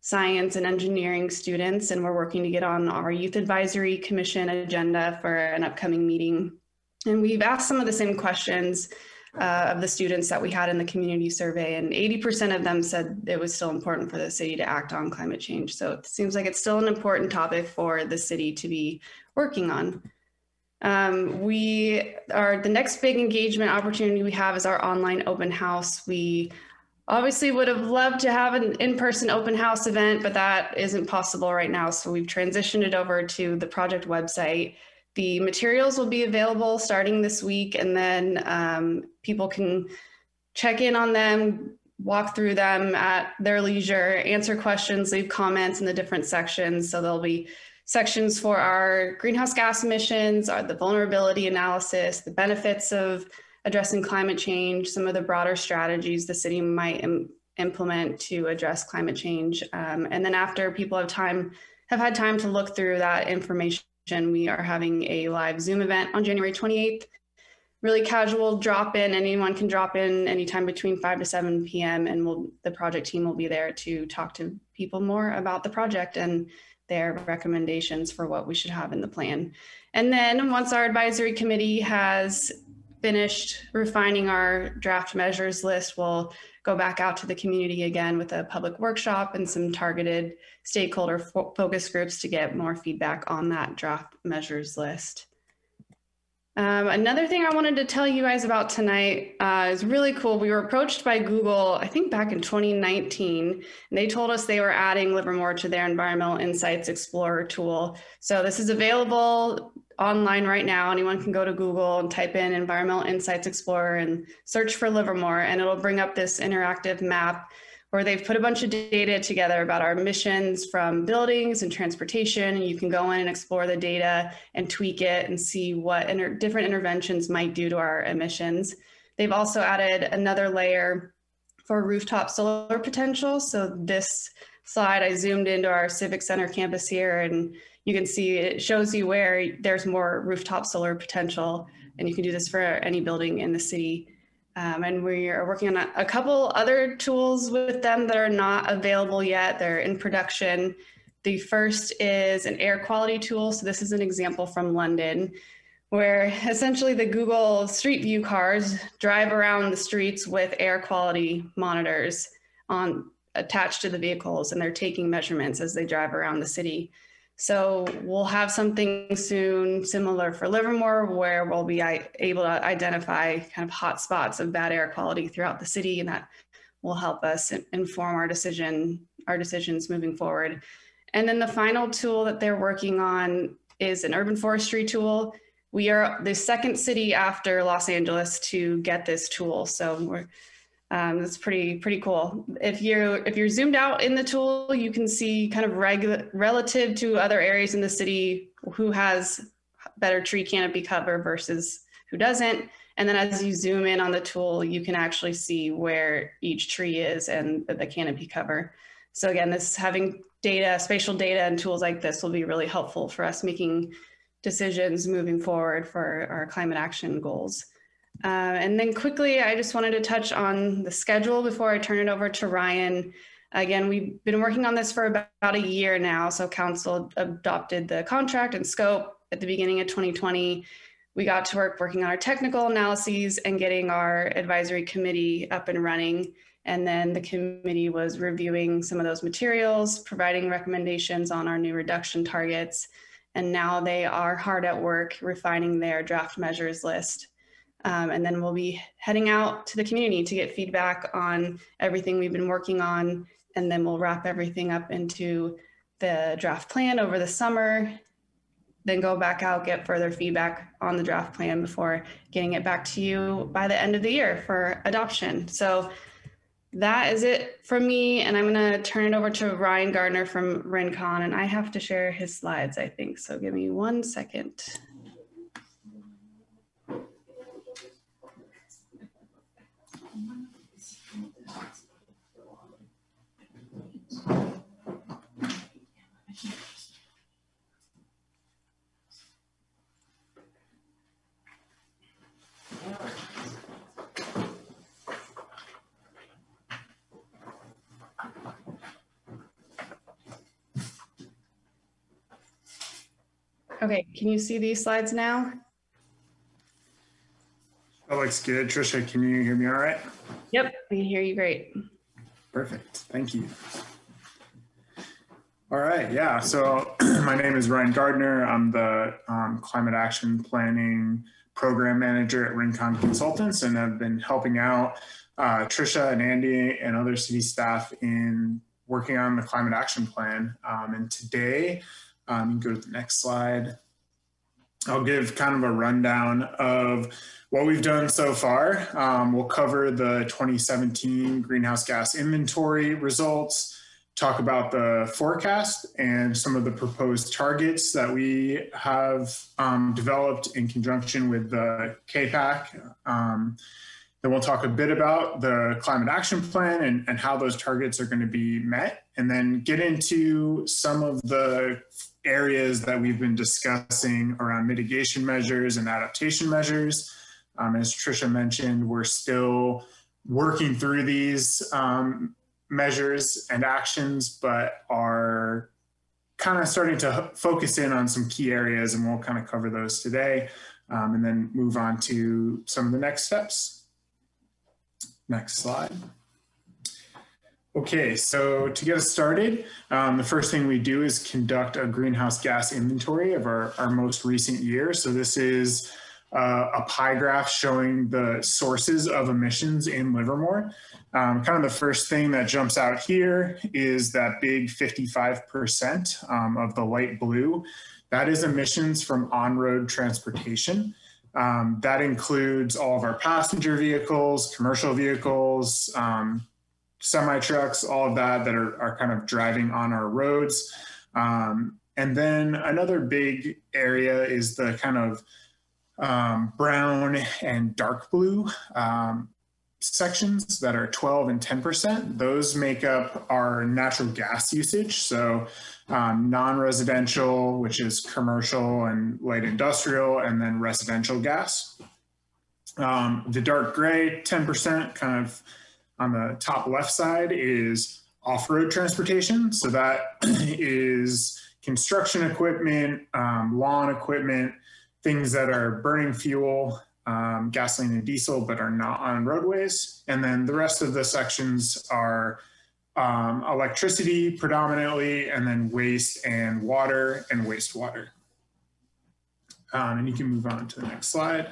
science and engineering students, and we're working to get on our Youth Advisory Commission agenda for an upcoming meeting. And we've asked some of the same questions uh, of the students that we had in the community survey, and 80% of them said it was still important for the city to act on climate change. So it seems like it's still an important topic for the city to be working on. Um, we are the next big engagement opportunity we have is our online open house. We Obviously, would have loved to have an in-person open house event, but that isn't possible right now. So we've transitioned it over to the project website. The materials will be available starting this week, and then um, people can check in on them, walk through them at their leisure, answer questions, leave comments in the different sections. So there'll be sections for our greenhouse gas emissions, our, the vulnerability analysis, the benefits of addressing climate change, some of the broader strategies the city might Im implement to address climate change. Um, and then after people have time, have had time to look through that information, we are having a live Zoom event on January 28th. Really casual drop in, anyone can drop in anytime between 5 to 7 p.m. and we'll, the project team will be there to talk to people more about the project and their recommendations for what we should have in the plan. And then once our advisory committee has finished refining our draft measures list, we'll go back out to the community again with a public workshop and some targeted stakeholder fo focus groups to get more feedback on that draft measures list. Um, another thing I wanted to tell you guys about tonight uh, is really cool. We were approached by Google, I think back in 2019, and they told us they were adding Livermore to their Environmental Insights Explorer tool. So this is available online right now. Anyone can go to Google and type in Environmental Insights Explorer and search for Livermore, and it'll bring up this interactive map where they've put a bunch of data together about our emissions from buildings and transportation. And you can go in and explore the data and tweak it and see what inter different interventions might do to our emissions. They've also added another layer for rooftop solar potential. So this slide, I zoomed into our Civic Center campus here and you can see it shows you where there's more rooftop solar potential and you can do this for any building in the city. Um, and we are working on a, a, couple other tools with them that are not available yet. They're in production. The first is an air quality tool. So this is an example from London where essentially the Google Street View cars drive around the streets with air quality monitors on attached to the vehicles and they're taking measurements as they drive around the city. So we'll have something soon similar for Livermore where we'll be able to identify kind of hot spots of bad air quality throughout the city and that will help us inform our decision, our decisions moving forward. And then the final tool that they're working on is an urban forestry tool. We are the second city after Los Angeles to get this tool. So we're um, that's pretty pretty cool. If you're if you're zoomed out in the tool, you can see kind of reg- relative to other areas in the city who has better tree canopy cover versus who doesn't. And then as you zoom in on the tool, you can actually see where each tree is and the canopy cover. So again, this having data, spatial data and tools like this will be really helpful for us making decisions moving forward for our climate action goals. Uh, and then quickly, I just wanted to touch on the schedule before I turn it over to Ryan. Again, we've been working on this for about a year now. So council adopted the contract and scope at the beginning of 2020. We got to work working on our technical analyses and getting our advisory committee up and running. And then the committee was reviewing some of those materials, providing recommendations on our new reduction targets. And now they are hard at work refining their draft measures list. Um, and then we'll be heading out to the community to get feedback on everything we've been working on. And then we'll wrap everything up into the draft plan over the summer, then go back out, get further feedback on the draft plan before getting it back to you by the end of the year for adoption. So that is it from me. And I'm going to turn it over to Ryan Gardner from Rincon. And I have to share his slides, I think. So give me one second. Okay, can you see these slides now? That looks good. Tricia, can you hear me all right? Yep, I can hear you great. Perfect. Thank you. All right. Yeah. So my name is Ryan Gardner. I'm the um, climate action planning program manager at Rincon Consultants, and I've been helping out uh, Tricia and Andy and other city staff in working on the climate action plan. Um, and today, um, go to the next slide. I'll give kind of a rundown of what we've done so far. Um, we'll cover the 2017 greenhouse gas inventory results, talk about the forecast and some of the proposed targets that we have um, developed in conjunction with the KPAC. Um, then we'll talk a bit about the climate action plan and, and how those targets are going to be met, and then get into some of the areas that we've been discussing around mitigation measures and adaptation measures. Um, as Tricia mentioned, we're still working through these um, measures and actions, but are kind of starting to focus in on some key areas, and we'll kind of cover those today, um, and then move on to some of the next steps. Next slide. Okay, so to get us started, um, the first thing we do is conduct a greenhouse gas inventory of our, our most recent year. So this is uh, a pie graph showing the sources of emissions in Livermore. Um, kind of the first thing that jumps out here is that big 55% um, of the light blue. That is emissions from on-road transportation. Um, that includes all of our passenger vehicles, commercial vehicles, um, semi trucks, all of that that are, are kind of driving on our roads. Um, and then another big area is the kind of um, brown and dark blue um, sections that are 12 and 10%. Those make up our natural gas usage. So um, non-residential, which is commercial and light industrial, and then residential gas. Um, the dark gray, 10% kind of on the top left side is off-road transportation. So that is construction equipment, um, lawn equipment, things that are burning fuel, um, gasoline and diesel, but are not on roadways. And then the rest of the sections are um, electricity predominantly, and then waste and water and wastewater. Um, and you can move on to the next slide.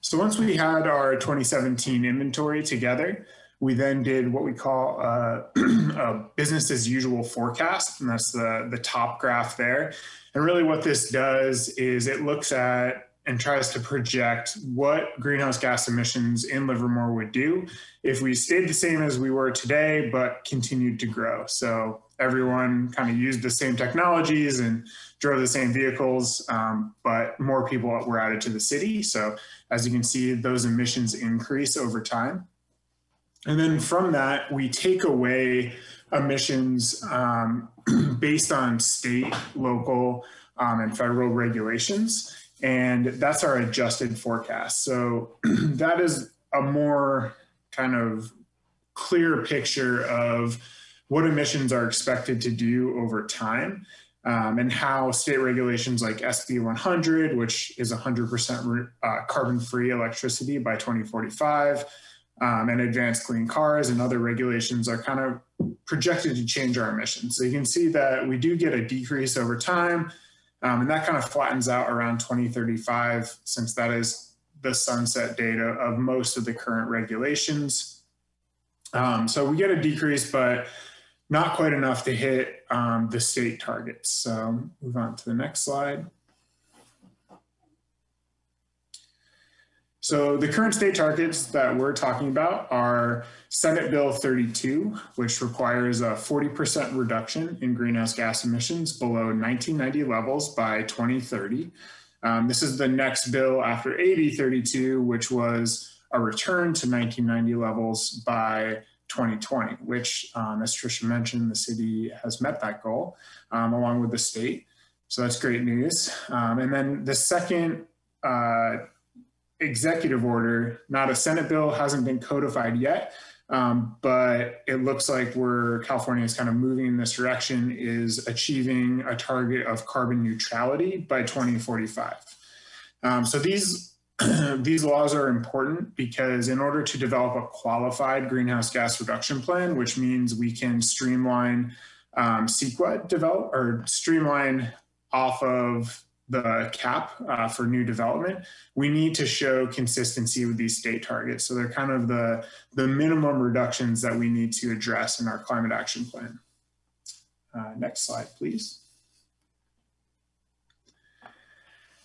So once we had our 2017 inventory together, we then did what we call uh, a, a, business as usual forecast, and that's the, the top graph there. And really what this does is it looks at and tries to project what greenhouse gas emissions in Livermore would do if we stayed the same as we were today, but continued to grow. So everyone kind of used the same technologies and drove the same vehicles, um, but more people were added to the city. So as you can see, those emissions increase over time. And then from that, we take away emissions um, based on state, local, um, and federal regulations. And that's our adjusted forecast. So that is a more kind of clear picture of what emissions are expected to do over time um, and how state regulations like SB 100, which is 100% uh, carbon free electricity by 2045, um, and advanced clean cars and other regulations are kind of projected to change our emissions. So you can see that we do get a decrease over time. Um, and that kind of flattens out around 2035, since that is the sunset data of most of the current regulations. Um, so we get a decrease, but not quite enough to hit um, the state targets. So move on to the next slide. So the current state targets that we're talking about are Senate Bill 32, which requires a 40% reduction in greenhouse gas emissions below 1990 levels by 2030. Um, this is the next bill after AB 32, which was a return to 1990 levels by 2020, which, um, as Tricia mentioned, the city has met that goal um, along with the state. So that's great news. Um, and then the second uh, executive order, not a Senate bill, hasn't been codified yet. Um, but it looks like where California is kind of moving in this direction is achieving a target of carbon neutrality by 2045. Um, so these these laws are important because in order to develop a qualified greenhouse gas reduction plan, which means we can streamline um, CEQA develop or streamline off of the cap uh, for new development, we need to show consistency with these state targets. So they're kind of the, the minimum reductions that we need to address in our climate action plan. Uh, next slide, please.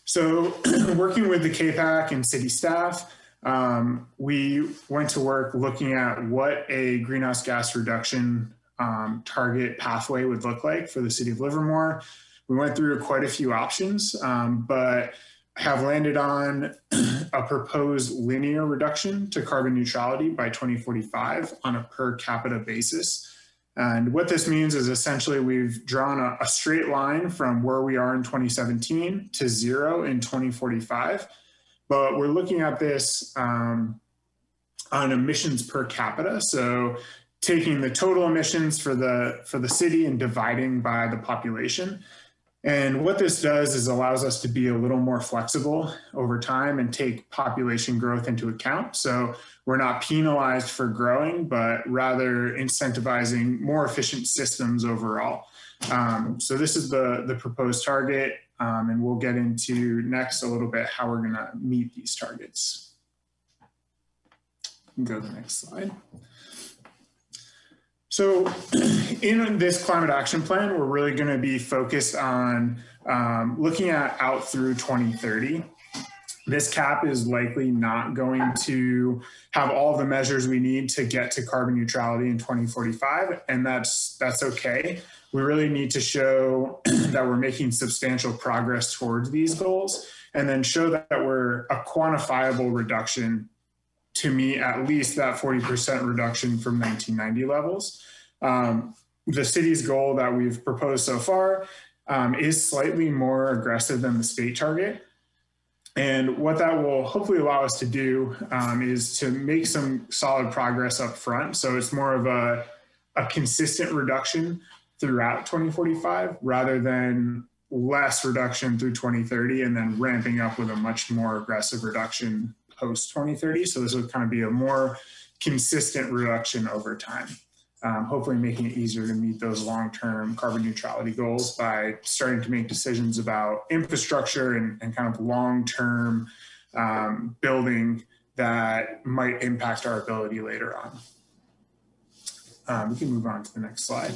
So working with the KPAC and city staff, um, we went to work looking at what a greenhouse gas reduction um, target pathway would look like for the city of Livermore. We went through quite a few options, um, but have landed on a proposed linear reduction to carbon neutrality by 2045 on a per capita basis. And what this means is essentially we've drawn a, a, straight line from where we are in 2017 to zero in 2045. But we're looking at this um, on emissions per capita. So taking the total emissions for the, for the city and dividing by the population. And what this does is allows us to be a little more flexible over time and take population growth into account. So we're not penalized for growing, but rather incentivizing more efficient systems overall. Um, so this is the, the proposed target, um, and we'll get into next a little bit how we're gonna meet these targets. Go to the next slide. So in this climate action plan, we're really going to be focused on um, looking at out through 2030. This cap is likely not going to have all the measures we need to get to carbon neutrality in 2045, and that's that's okay. We really need to show that we're making substantial progress towards these goals, and then show that we're a quantifiable reduction to meet at least that 40% reduction from 1990 levels. Um, the city's goal that we've proposed so far um, is slightly more aggressive than the state target. And what that will hopefully allow us to do um, is to make some solid progress up front. So it's more of a, a consistent reduction throughout 2045 rather than less reduction through 2030 and then ramping up with a much more aggressive reduction post 2030. So this would kind of be a more consistent reduction over time. Um, hopefully making it easier to meet those long-term carbon neutrality goals by starting to make decisions about infrastructure and, and kind of long-term um, building that might impact our ability later on. Um, we can move on to the next slide.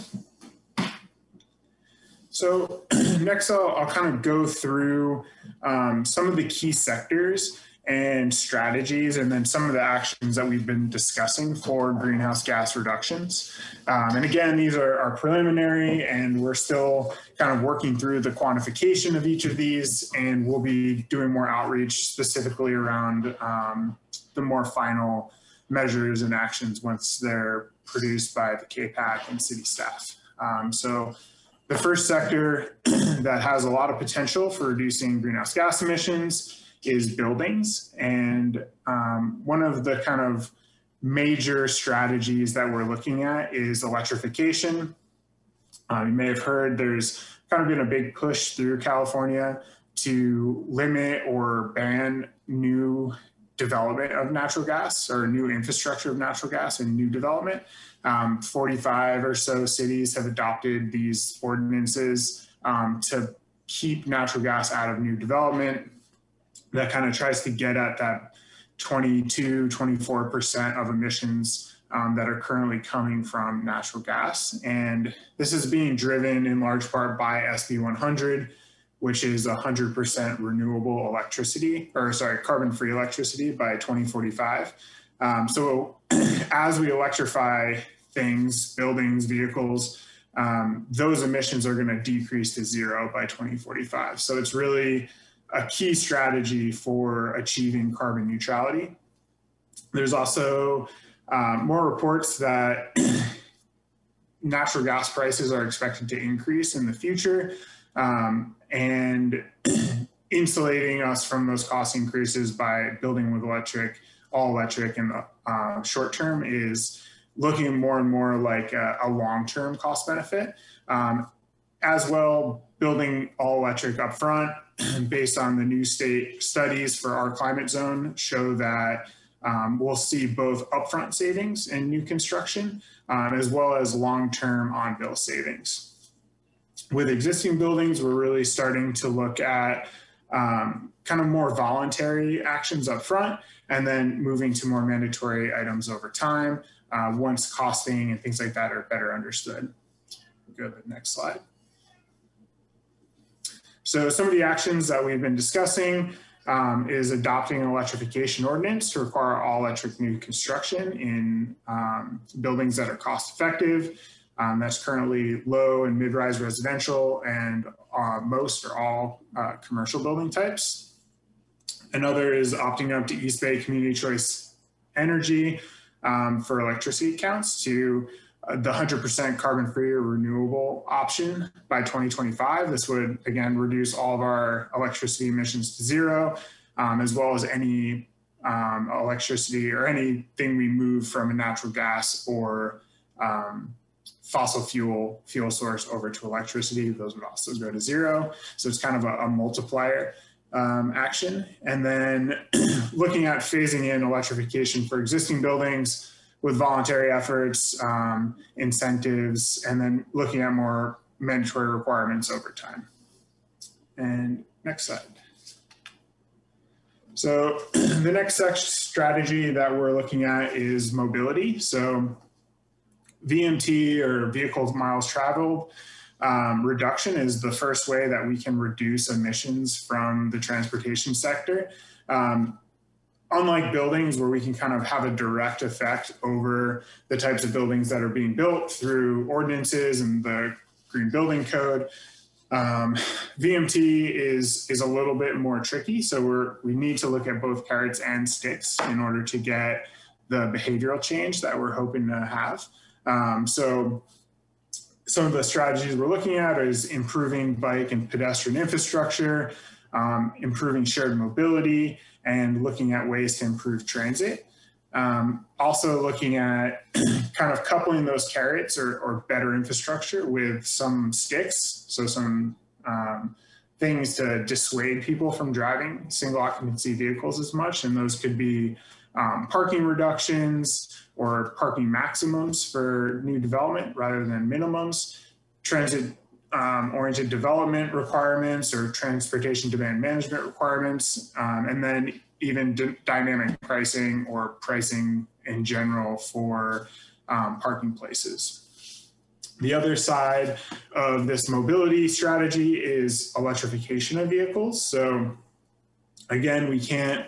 So next I'll, I'll, kind of go through um, some of the key sectors and strategies and then some of the actions that we've been discussing for greenhouse gas reductions. Um, and again, these are, are, preliminary and we're still kind of working through the quantification of each of these and we'll be doing more outreach specifically around um, the more final measures and actions once they're produced by the KPAC and city staff. Um, so the first sector that has a lot of potential for reducing greenhouse gas emissions is buildings. And um, one of the kind of major strategies that we're looking at is electrification. Uh, you may have heard there's kind of been a big push through California to limit or ban new development of natural gas or new infrastructure of natural gas and new development. Um, 45 or so cities have adopted these ordinances um, to keep natural gas out of new development that kind of tries to get at that 22, 24% of emissions um, that are currently coming from natural gas. And this is being driven in large part by SB 100, which is 100% renewable electricity, or sorry, carbon free electricity by 2045. Um, so as we electrify things, buildings, vehicles, um, those emissions are going to decrease to zero by 2045. So it's really a key strategy for achieving carbon neutrality. There's also um, more reports that natural gas prices are expected to increase in the future um, and insulating us from those cost increases by building with electric, all electric in the uh, short term is looking more and more like a, a long-term cost benefit. Um, as well, building all electric up front based on the new state studies for our climate zone show that um, we'll see both upfront savings in new construction um, as well as long-term on-bill savings. With existing buildings, we're really starting to look at um, kind of more voluntary actions up front and then moving to more mandatory items over time uh, once costing and things like that are better understood. Go to the next slide. So some of the actions that we've been discussing um, is adopting an electrification ordinance to require all electric new construction in um, buildings that are cost effective. Um, that's currently low and mid-rise residential and uh, most or all uh, commercial building types. Another is opting up to East Bay Community Choice Energy um, for electricity accounts to the 100% carbon free or renewable option by 2025. This would, again, reduce all of our electricity emissions to zero, um, as well as any um, electricity or anything we move from a natural gas or um, fossil fuel fuel source over to electricity. Those would also go to zero. So it's kind of a, a multiplier um, action. And then looking at phasing in electrification for existing buildings, with voluntary efforts, um, incentives, and then looking at more mandatory requirements over time. And next slide. So the next strategy that we're looking at is mobility. So VMT or vehicle miles traveled um, reduction is the first way that we can reduce emissions from the transportation sector. Um, unlike buildings where we can kind of have a direct effect over the types of buildings that are being built through ordinances and the green building code um, vmt is is a little bit more tricky. So we're we need to look at both carrots and sticks in order to get the behavioral change that we're hoping to have. Um, so some of the strategies we're looking at is improving bike and pedestrian infrastructure um, improving shared mobility and looking at ways to improve transit. Um, also looking at kind of coupling those carrots or, or, better infrastructure with some sticks. So some um, things to dissuade people from driving single occupancy vehicles as much. And those could be um, parking reductions or parking maximums for new development rather than minimums, transit um, oriented development requirements or transportation demand management requirements, um, and then even dynamic pricing or pricing in general for um, parking places. The other side of this mobility strategy is electrification of vehicles. So again, we can't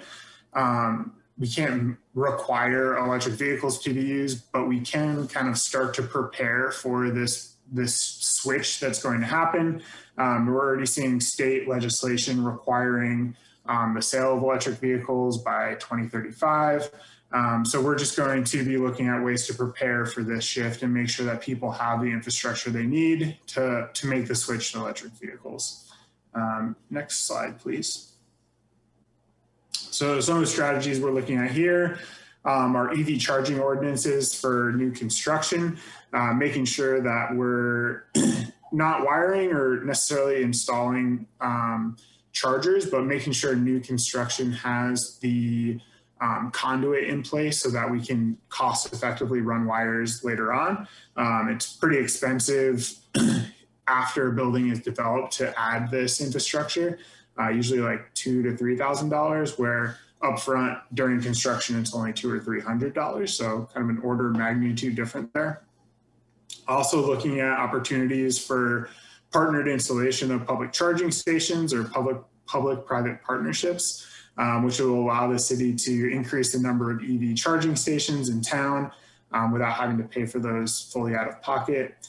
um, we can't require electric vehicles to be used, but we can kind of start to prepare for this this switch that's going to happen. Um, we're already seeing state legislation requiring um, the sale of electric vehicles by 2035. Um, so we're just going to be looking at ways to prepare for this shift and make sure that people have the infrastructure they need to, to make the switch to electric vehicles. Um, next slide, please. So some of the strategies we're looking at here um, are EV charging ordinances for new construction, uh, making sure that we're not wiring or necessarily installing um, chargers, but making sure new construction has the um, conduit in place so that we can cost effectively run wires later on. Um, it's pretty expensive after a building is developed to add this infrastructure, uh, usually like two to three thousand dollars, where upfront during construction it's only two or three hundred dollars. So kind of an order of magnitude different there. Also looking at opportunities for partnered installation of public charging stations or public public private partnerships um, which will allow the city to increase the number of EV charging stations in town um, without having to pay for those fully out of pocket.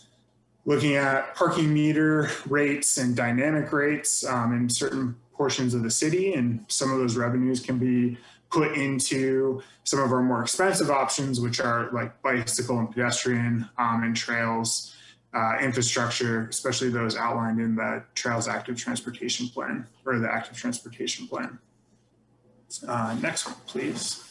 Looking at parking meter rates and dynamic rates um, in certain portions of the city, and some of those revenues can be put into some of our more expensive options, which are like bicycle and pedestrian um, and trails uh, infrastructure, especially those outlined in the Trails Active Transportation Plan or the Active Transportation Plan. Uh, next one, please.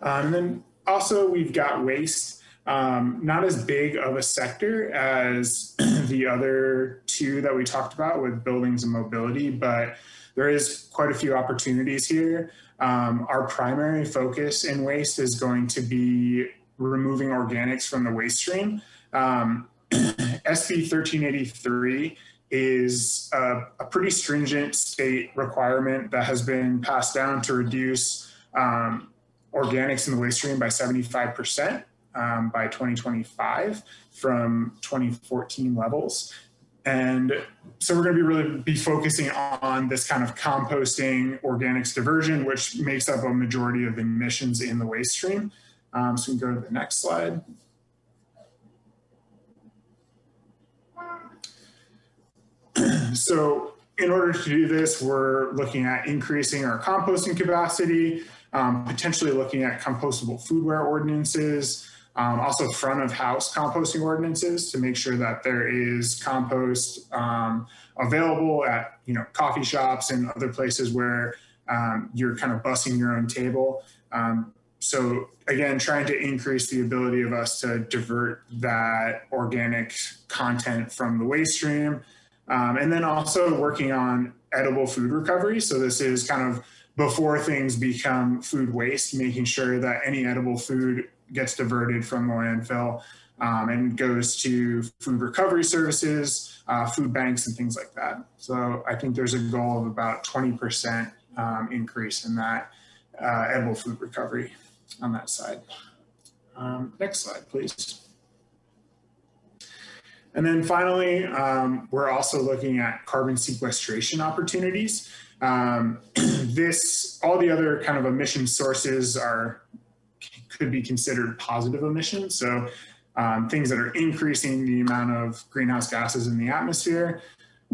Um, and then also we've got waste, um, not as big of a sector as the other two that we talked about with buildings and mobility, but there is quite a few opportunities here. Um, our primary focus in waste is going to be removing organics from the waste stream. Um, SB 1383 is a, a, pretty stringent state requirement that has been passed down to reduce um, organics in the waste stream by 75% um, by 2025 from 2014 levels. And so we're going to be really be focusing on this kind of composting organics diversion, which makes up a majority of the emissions in the waste stream. Um, so we can go to the next slide. so in order to do this, we're looking at increasing our composting capacity, um, potentially looking at compostable foodware ordinances, um, also front of house composting ordinances to make sure that there is compost um, available at you know coffee shops and other places where um, you're kind of bussing your own table. Um, so again, trying to increase the ability of us to divert that organic content from the waste stream um, and then also working on edible food recovery. So this is kind of before things become food waste, making sure that any edible food gets diverted from the landfill um, and goes to food recovery services, uh, food banks, and things like that. So I think there's a goal of about 20% um, increase in that uh, edible food recovery on that side. Um, next slide, please. And then finally, um, we're also looking at carbon sequestration opportunities. Um, this, all the other kind of emission sources are could be considered positive emissions. So um, things that are increasing the amount of greenhouse gases in the atmosphere.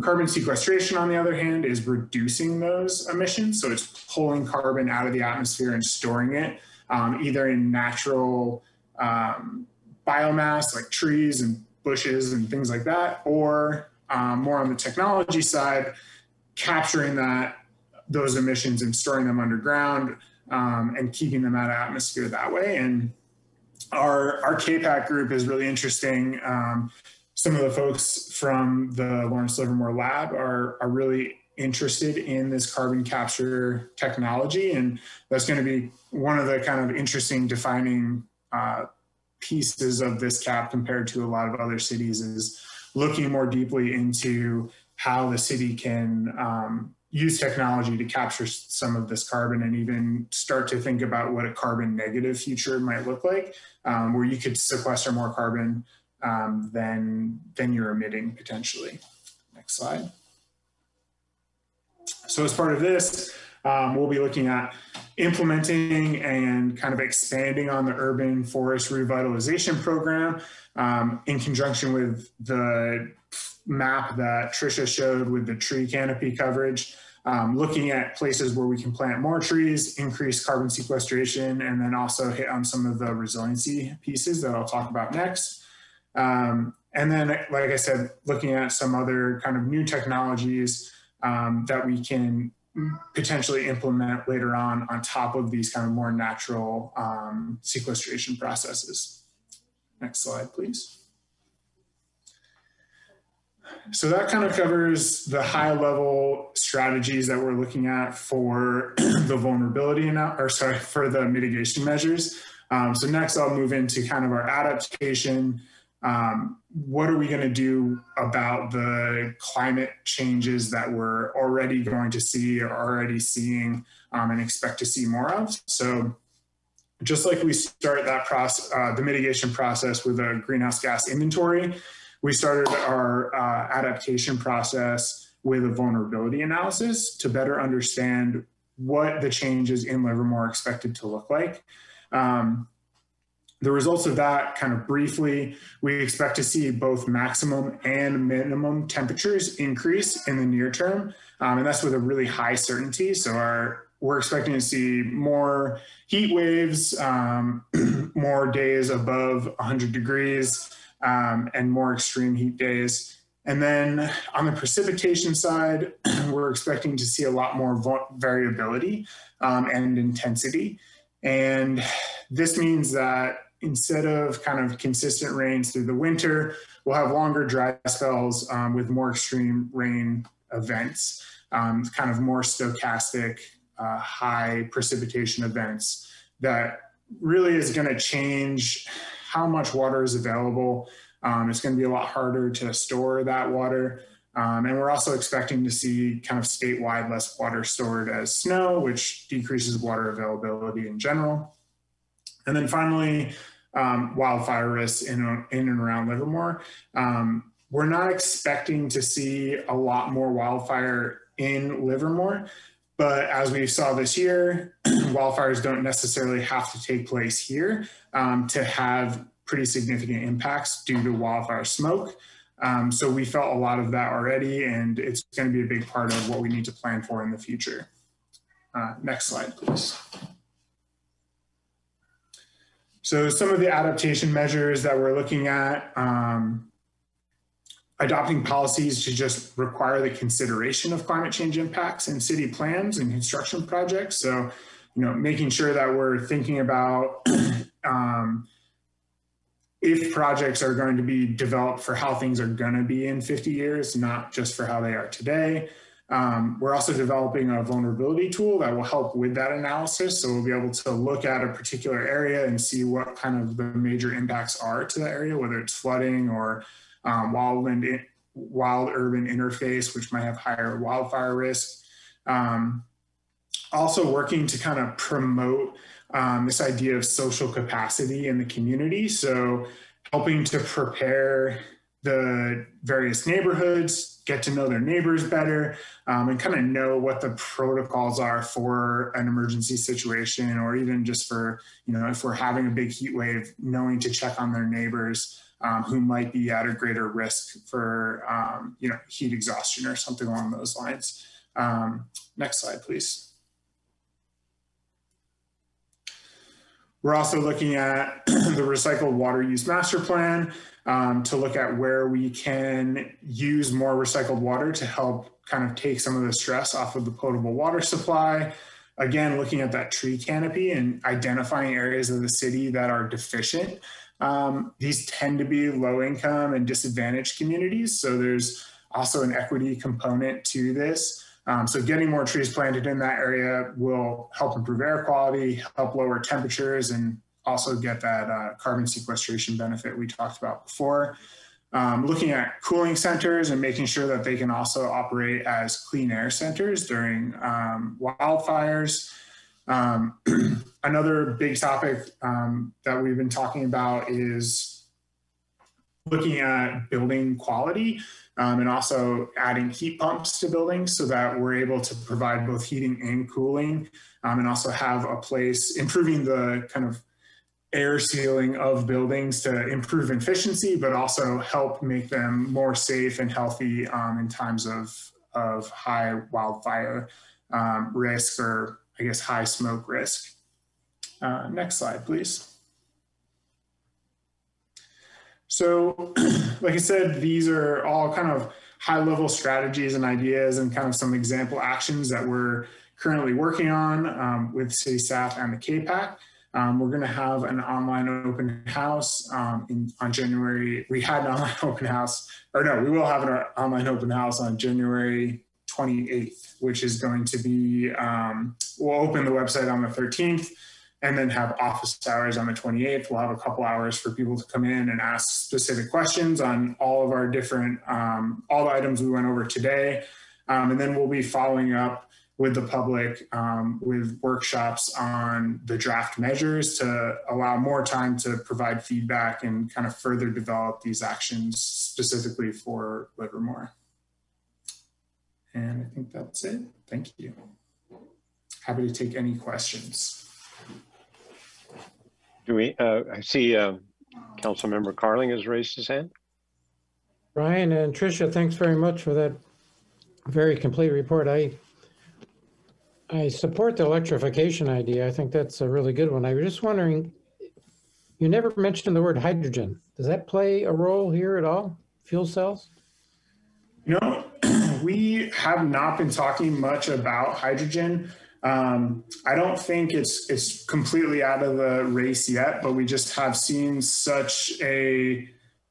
Carbon sequestration, on the other hand, is reducing those emissions. So it's pulling carbon out of the atmosphere and storing it um, either in natural um, biomass like trees and bushes and things like that, or um, more on the technology side, capturing that those emissions and storing them underground um, and keeping them out of atmosphere that way. And our our KPAC group is really interesting. Um, some of the folks from the Lawrence Livermore Lab are are really interested in this carbon capture technology. And that's going to be one of the kind of interesting defining uh, pieces of this cap compared to a lot of other cities is looking more deeply into how the city can um, use technology to capture some of this carbon and even start to think about what a carbon negative future might look like, um, where you could sequester more carbon um, than, than you're emitting potentially. Next slide. So as part of this, um, we'll be looking at implementing and kind of expanding on the urban forest revitalization program um, in conjunction with the map that Tricia showed with the tree canopy coverage, um, looking at places where we can plant more trees, increase carbon sequestration, and then also hit on some of the resiliency pieces that I'll talk about next. Um, and then, like I said, looking at some other kind of new technologies um, that we can potentially implement later on on top of these kind of more natural um, sequestration processes. Next slide, please. So that kind of covers the high level strategies that we're looking at for the vulnerability, or sorry, for the mitigation measures. Um, so next I'll move into kind of our adaptation um, what are we going to do about the climate changes that we're already going to see or already seeing um, and expect to see more of? So just like we start that process, uh, the mitigation process with a greenhouse gas inventory, we started our uh, adaptation process with a vulnerability analysis to better understand what the changes in Livermore expected to look like. Um, the results of that kind of briefly, we expect to see both maximum and minimum temperatures increase in the near term. Um, and that's with a really high certainty. So our, we're expecting to see more heat waves, um, more days above 100 degrees, um, and more extreme heat days. And then on the precipitation side, we're expecting to see a lot more variability um, and intensity. And this means that instead of kind of consistent rains through the winter, we'll have longer dry spells um, with more extreme rain events, um, kind of more stochastic, uh, high precipitation events that really is going to change how much water is available. Um, it's going to be a lot harder to store that water. Um, and we're also expecting to see kind of statewide less water stored as snow, which decreases water availability in general. And then finally, um, wildfire risks in, in and around Livermore. Um, we're not expecting to see a lot more wildfire in Livermore, but as we saw this year, wildfires don't necessarily have to take place here um, to have pretty significant impacts due to wildfire smoke. Um, so we felt a lot of that already, and it's going to be a big part of what we need to plan for in the future. Uh, next slide, please. So some of the adaptation measures that we're looking at, um, adopting policies to just require the consideration of climate change impacts in city plans and construction projects. So, you know, making sure that we're thinking about um, if projects are going to be developed for how things are going to be in 50 years, not just for how they are today. Um, we're also developing a vulnerability tool that will help with that analysis. So we'll be able to look at a particular area and see what kind of the major impacts are to the area, whether it's flooding or um, wildland, wild urban interface, which might have higher wildfire risk. Um, also working to kind of promote um, this idea of social capacity in the community. So helping to prepare the various neighborhoods, get to know their neighbors better, um, and kind of know what the protocols are for an emergency situation, or even just for, you know, if we're having a big heat wave, knowing to check on their neighbors um, who might be at a greater risk for, um, you know, heat exhaustion or something along those lines. Um, next slide, please. We're also looking at the recycled water use master plan um, to look at where we can use more recycled water to help kind of take some of the stress off of the potable water supply. Again, looking at that tree canopy and identifying areas of the city that are deficient. Um, these tend to be low income and disadvantaged communities. So there's also an equity component to this. Um, so getting more trees planted in that area will help improve air quality, help lower temperatures, and also get that uh, carbon sequestration benefit we talked about before. Um, looking at cooling centers and making sure that they can also operate as clean air centers during um, wildfires. Another big topic um, that we've been talking about is looking at building quality um, and also adding heat pumps to buildings so that we're able to provide both heating and cooling um, and also have a place improving the kind of air sealing of buildings to improve efficiency, but also help make them more safe and healthy um, in times of, of high wildfire um, risk or I guess high smoke risk. Uh, next slide, please. So, like I said, these are all kind of high level strategies and ideas and kind of some example actions that we're currently working on um, with city staff and the KPAC. Um, we're going to have an online open house um, in, on January. We had an online open house, or no, we will have an online open house on January 28th, which is going to be, um, we'll open the website on the 13th and then have office hours on the 28th. We'll have a couple hours for people to come in and ask specific questions on all of our different, um, all the items we went over today. Um, and then we'll be following up with the public um, with workshops on the draft measures to allow more time to provide feedback and kind of further develop these actions specifically for Livermore. And I think that's it. Thank you. Happy to take any questions. Do we, uh, I see uh, Councilmember Carling has raised his hand. Ryan and Tricia, thanks very much for that very complete report. I I support the electrification idea. I think that's a really good one. I was just wondering, you never mentioned the word hydrogen. Does that play a role here at all? Fuel cells? No, we have not been talking much about hydrogen. Um, I don't think it's it's completely out of the race yet, but we just have seen such a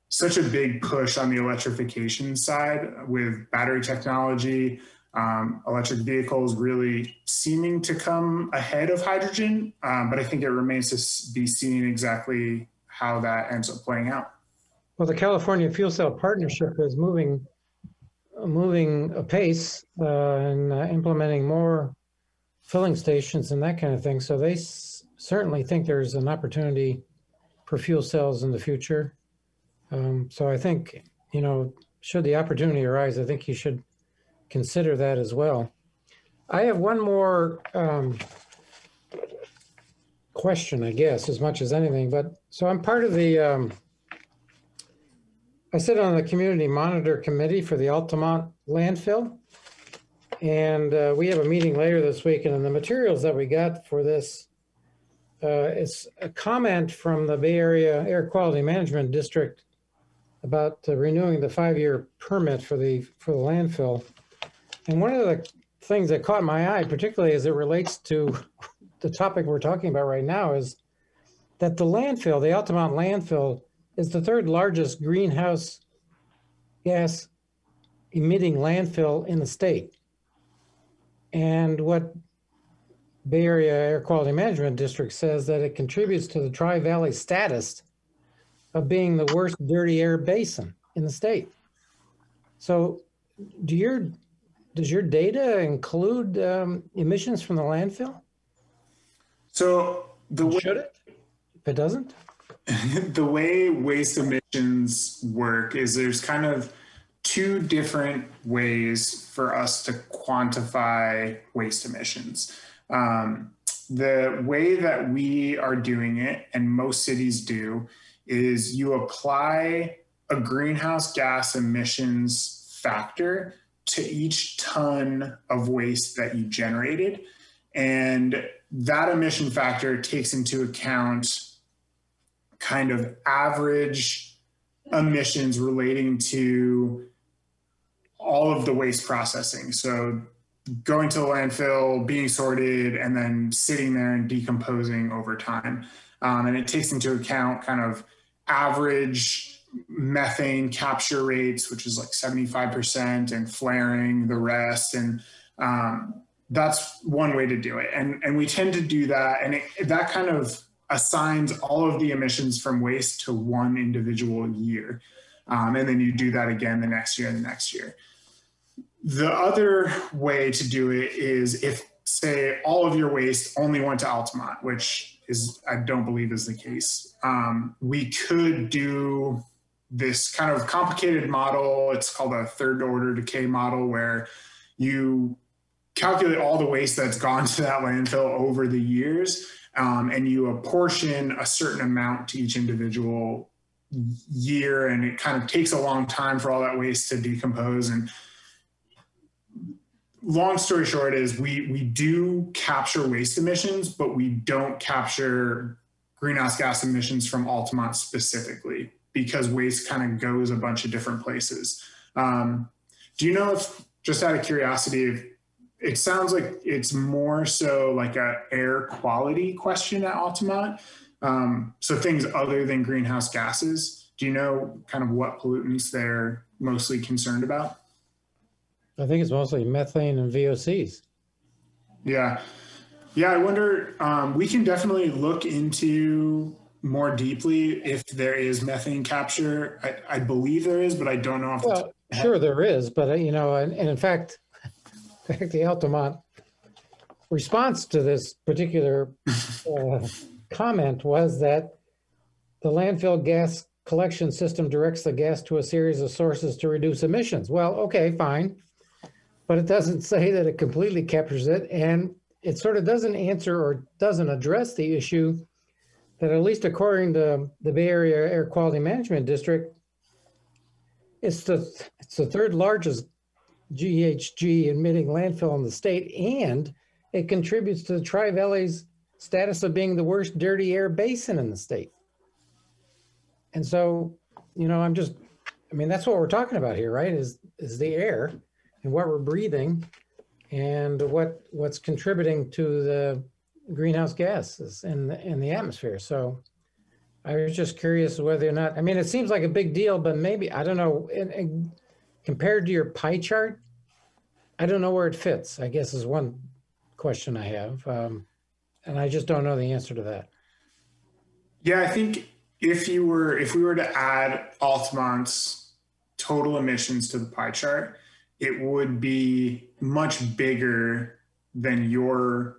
such a big push on the electrification side with battery technology, um, electric vehicles really seeming to come ahead of hydrogen, um, but I think it remains to be seen exactly how that ends up playing out. Well, the California Fuel Cell Partnership is moving moving apace uh, and uh, implementing more filling stations and that kind of thing. So they certainly think there's an opportunity for fuel cells in the future. Um, so I think, you know, should the opportunity arise, I think you should consider that as well. I have one more um, question, I guess, as much as anything. But so I'm part of the, um, I sit on the community monitor committee for the Altamont landfill. And uh, we have a meeting later this week. And in the materials that we got for this, uh, it's a comment from the Bay Area Air Quality Management District about uh, renewing the five-year permit for the for the landfill. And one of the things that caught my eye, particularly as it relates to the topic we're talking about right now, is that the landfill, the Altamont landfill, is the third largest greenhouse gas emitting landfill in the state. And what Bay Area Air Quality Management District says that it contributes to the Tri Valley status of being the worst dirty air basin in the state. So, do your does your data include um, emissions from the landfill? So the way, should it? If it doesn't, the way waste emissions work is there's kind of two different ways for us to quantify waste emissions. Um, the way that we are doing it, and most cities do, is you apply a greenhouse gas emissions factor to each ton of waste that you generated. And that emission factor takes into account kind of average emissions relating to all of the waste processing. So going to the landfill, being sorted, and then sitting there and decomposing over time. Um, and it takes into account kind of average methane capture rates, which is like 75%, and flaring the rest. And Um, that's one way to do it. And, and we tend to do that. And it, that kind of assigns all of the emissions from waste to one individual year. Um, and then you do that again the next year and the next year. The other way to do it is if, say, all of your waste only went to Altamont, which is, I don't believe is the case. Um, we could do this kind of complicated model. It's called a third order decay model where you calculate all the waste that's gone to that landfill over the years um, and you apportion a certain amount to each individual year and it kind of takes a long time for all that waste to decompose and long story short is we we do capture waste emissions but we don't capture greenhouse gas emissions from altamont specifically because waste kind of goes a bunch of different places. Um, do you know if just out of curiosity if it sounds like it's more so like a air quality question at altamont. Um, so things other than greenhouse gases do you know kind of what pollutants they're mostly concerned about I think it's mostly methane and VOCs. Yeah. Yeah, I wonder, um, we can definitely look into more deeply if there is methane capture. I, I believe there is, but I don't know if Well, sure there is, but uh, you know, and, and in fact, in fact, the Altamont response to this particular uh, comment was that the landfill gas collection system directs the gas to a series of sources to reduce emissions. Well, okay, fine. But it doesn't say that it completely captures it. And it sort of doesn't answer or doesn't address the issue that, at least according to the Bay Area Air Quality Management District, it's the, it's the third largest GHG emitting landfill in the state, and it contributes to the Tri Valley's status of being the worst dirty air basin in the state. And so, you know, I'm just, I mean, that's what we're talking about here, right? Is is the air and what we're breathing and what what's contributing to the greenhouse gases in the, in the atmosphere. So I was just curious whether or not, I mean, it seems like a big deal, but maybe, I don't know, and, and compared to your pie chart, I don't know where it fits, I guess is one question I have. Um, and I just don't know the answer to that. Yeah, I think if you were, if we were to add Altamont's total emissions to the pie chart, it would be much bigger than your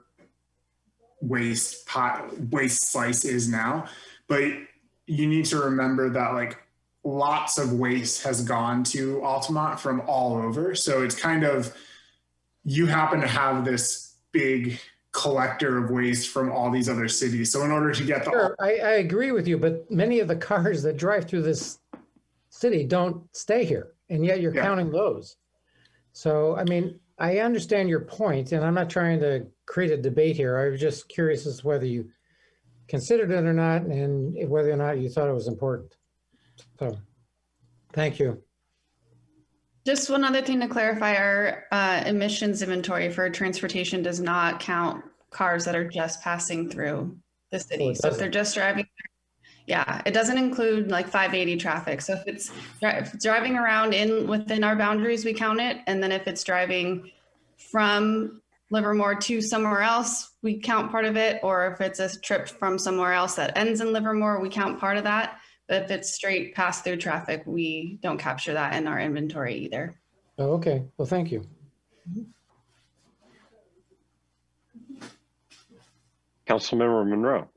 waste pot waste slice is now. But you need to remember that like lots of waste has gone to Altamont from all over. So it's kind of you happen to have this big collector of waste from all these other cities. So in order to get the Sure, I, I agree with you, but many of the cars that drive through this city don't stay here, and yet you're Yeah. counting those. So, I mean, I understand your point, and I'm not trying to create a debate here. I was just curious as to whether you considered it or not, and whether or not you thought it was important. So, thank you. Just one other thing to clarify, our uh, emissions inventory for transportation does not count cars that are just passing through the city. it So if they're just driving, yeah, it doesn't include like 580 traffic. So if it's, dri- if it's driving around in, within our boundaries, we count it. And then if it's driving from Livermore to somewhere else, we count part of it. Or if it's a trip from somewhere else that ends in Livermore, we count part of that. But if it's straight pass through traffic, we don't capture that in our inventory either. Oh, okay, well, thank you. Councilmember Munro,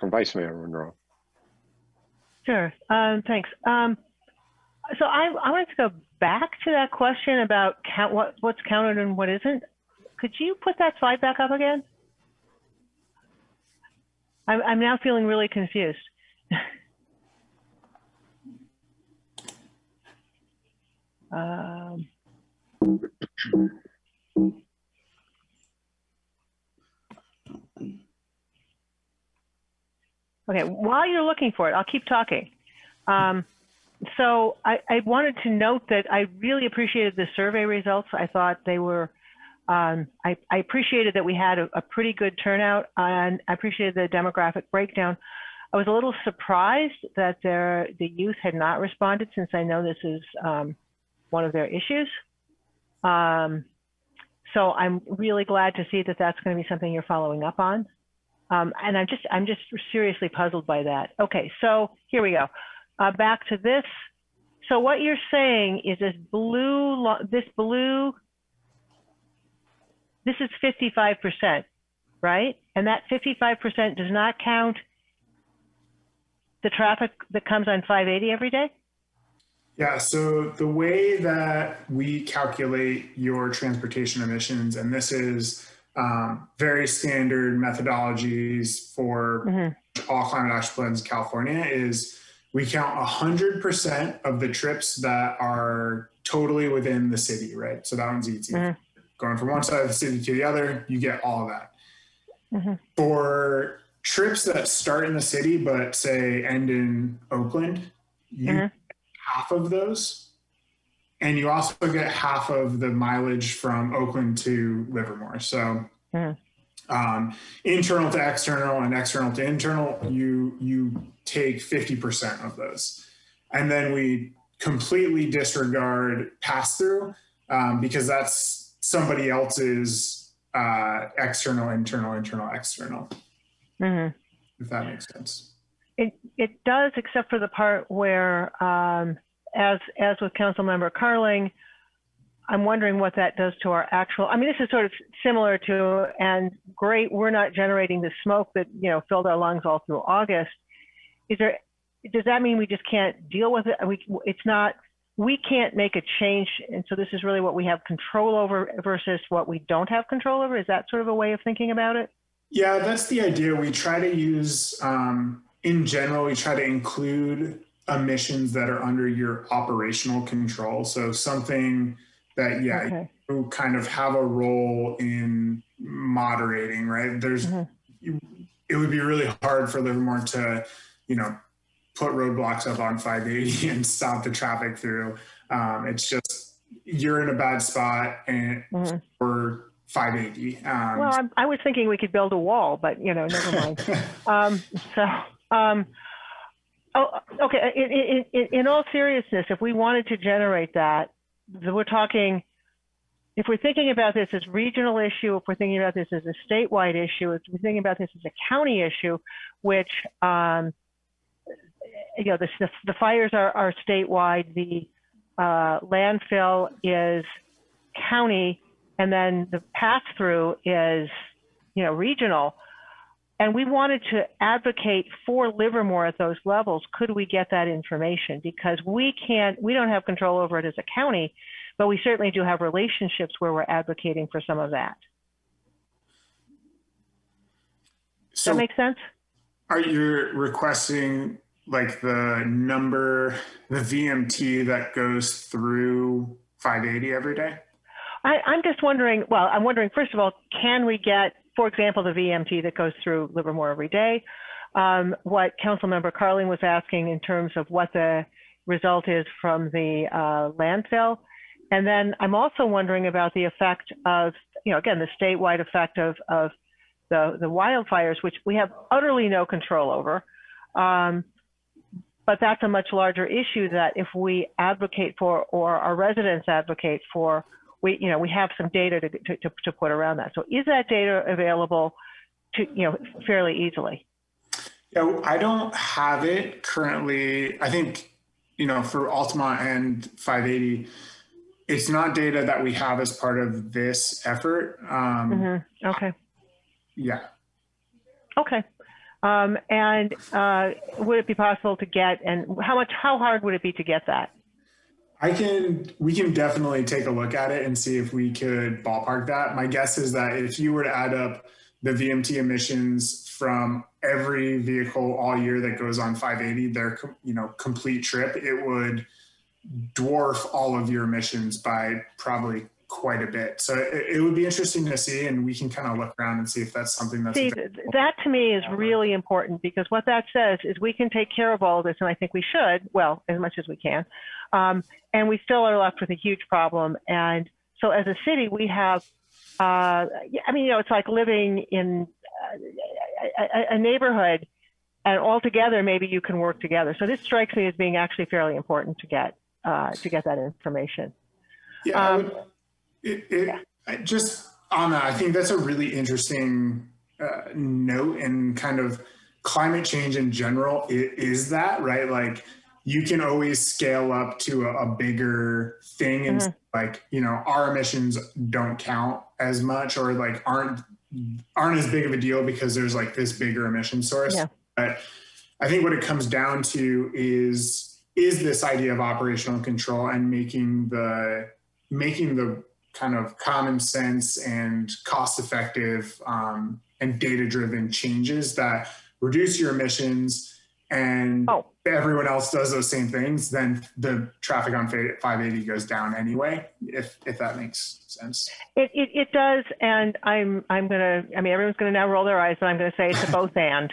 or Vice Mayor Munro. Sure. Um, thanks. Um, so I, I wanted to go back to that question about count, what, what's counted and what isn't. Could you put that slide back up again? I'm, I'm now feeling really confused. um, Okay, while you're looking for it, I'll keep talking. Um, so I, I wanted to note that I really appreciated the survey results. I thought they were, um, I, I appreciated that we had a, a pretty good turnout and I appreciated the demographic breakdown. I was a little surprised that the youth had not responded since I know this is um, one of their issues. Um, so I'm really glad to see that that's going to be something you're following up on. Um, and I'm just, I'm just seriously puzzled by that. Okay, so here we go. Uh, back to this. So what you're saying is this blue, this blue, this is 55%, right? And that 55% does not count the traffic that comes on 580 every day? Yeah, so the way that we calculate your transportation emissions, and this is um, very standard methodologies for mm-hmm. all climate action plans in California, is we count 100% of the trips that are totally within the city, right? So that one's easy. Mm-hmm. Going from one side of the city to the other, you get all of that. Mm-hmm. For trips that start in the city but say end in Oakland, you get half of those. And you also get half of the mileage from Oakland to Livermore. So um, internal to external and external to internal, you you take 50% of those. And then we completely disregard pass through um, because that's somebody else's uh, external, internal, internal, external, Mhm. if that makes sense. It, it does, except for the part where, um, as, as with Councilmember Carling, I'm wondering what that does to our actual, I mean, this is sort of similar to, and great, we're not generating the smoke that, you know, filled our lungs all through August. Is there, does that mean we just can't deal with it? We, it's not, we can't make a change. And so this is really what we have control over versus what we don't have control over. Is that sort of a way of thinking about it? Yeah, that's the idea. We try to use, um, in general, we try to include emissions that are under your operational control. So something that, yeah, Okay. you kind of have a role in moderating, right? There's, you, it would be really hard for Livermore to, you know, put roadblocks up on 580 and stop the traffic through. Um, it's just, you're in a bad spot and for 580. Um, Well, I'm, I was thinking we could build a wall, but you know, never mind. um, so, um, oh, okay. In, in, in, in all seriousness, if we wanted to generate that, we're talking. If we're thinking about this as regional issue, if we're thinking about this as a statewide issue, if we're thinking about this as a county issue, which um, you know, the, the, the fires are, are statewide, the uh, landfill is county, and then the pass through is, you know, regional. And we wanted to advocate for Livermore at those levels. Could we get that information? Because we can't, we don't have control over it as a county, but we certainly do have relationships where we're advocating for some of that. Does So- that make sense? Are you requesting like the number, the VMT that goes through 580 every day? I, I'm just wondering, well, I'm wondering, first of all, can we get, for example, the VMT that goes through Livermore every day? Um, what Councilmember Carling was asking in terms of what the result is from the uh, landfill. And then I'm also wondering about the effect of, you know, again, the statewide effect of, of the, the wildfires, which we have utterly no control over. Um, but that's a much larger issue that if we advocate for or our residents advocate for, we, you know, we have some data to, to, to, put around that. So is that data available to, you know, fairly easily? Yeah, I don't have it currently. I think, you know, for Altamont and 580, it's not data that we have as part of this effort. Um, hmm Okay. Yeah. Okay. Um, and uh, would it be possible to get, and how much, how hard would it be to get that? I can, we can definitely take a look at it and see if we could ballpark that. My guess is that if you were to add up the VMT emissions from every vehicle all year that goes on 580, their, you know, complete trip, it would dwarf all of your emissions by probably quite a bit. So it, it would be interesting to see, and we can kind of look around and see if that's something that's See, th- that to me is really important because what that says is we can take care of all of this, and I think we should, well, as much as we can. Um, and we still are left with a huge problem. And so as a city, we have, uh, I mean, you know, it's like living in uh, a, a- a neighborhood and all together, maybe you can work together. So this strikes me as being actually fairly important to get, uh, to get that information. Yeah, would, it, it, I just on that, I think that's a really interesting uh, note and kind of climate change in general i- is that right? Like you can always scale up to a, a bigger thing and Mhm. like you know our emissions don't count as much or like aren't aren't as big of a deal because there's like this bigger emission source. Yeah. But I think what it comes down to is is this idea of operational control and making the making the kind of common sense and cost effective um, and data driven changes that reduce your emissions and everyone else does those same things then the traffic on 580 goes down anyway if if that makes sense It, it, it does, and I'm I'm gonna. I mean, everyone's gonna now roll their eyes, but I'm gonna say it's a both and.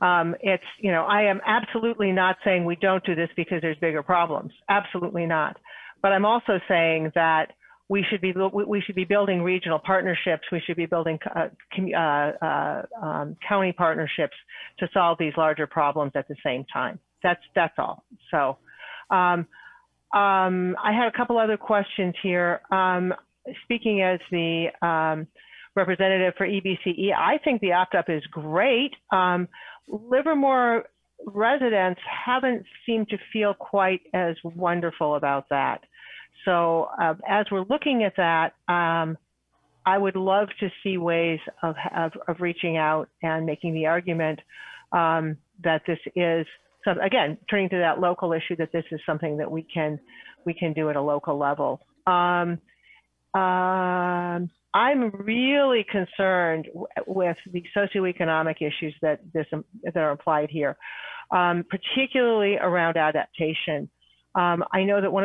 Um, it's you know, I am absolutely not saying we don't do this because there's bigger problems. Absolutely not. But I'm also saying that we should be we we should be building regional partnerships. We should be building uh, uh, uh, um, county partnerships to solve these larger problems at the same time. That's that's all. So. Um, um, I had a couple other questions here. Um, speaking as the um, representative for EBCE, I think the opt-up is great. Um, Livermore residents haven't seemed to feel quite as wonderful about that. So uh, as we're looking at that, I would love to see ways of, of, of reaching out and making the argument um, that this is so again, turning to that local issue, that this is something that we can we can do at a local level. Um, um, I'm really concerned with the socioeconomic issues that this that are applied here, um, particularly around adaptation. Um, I know that one of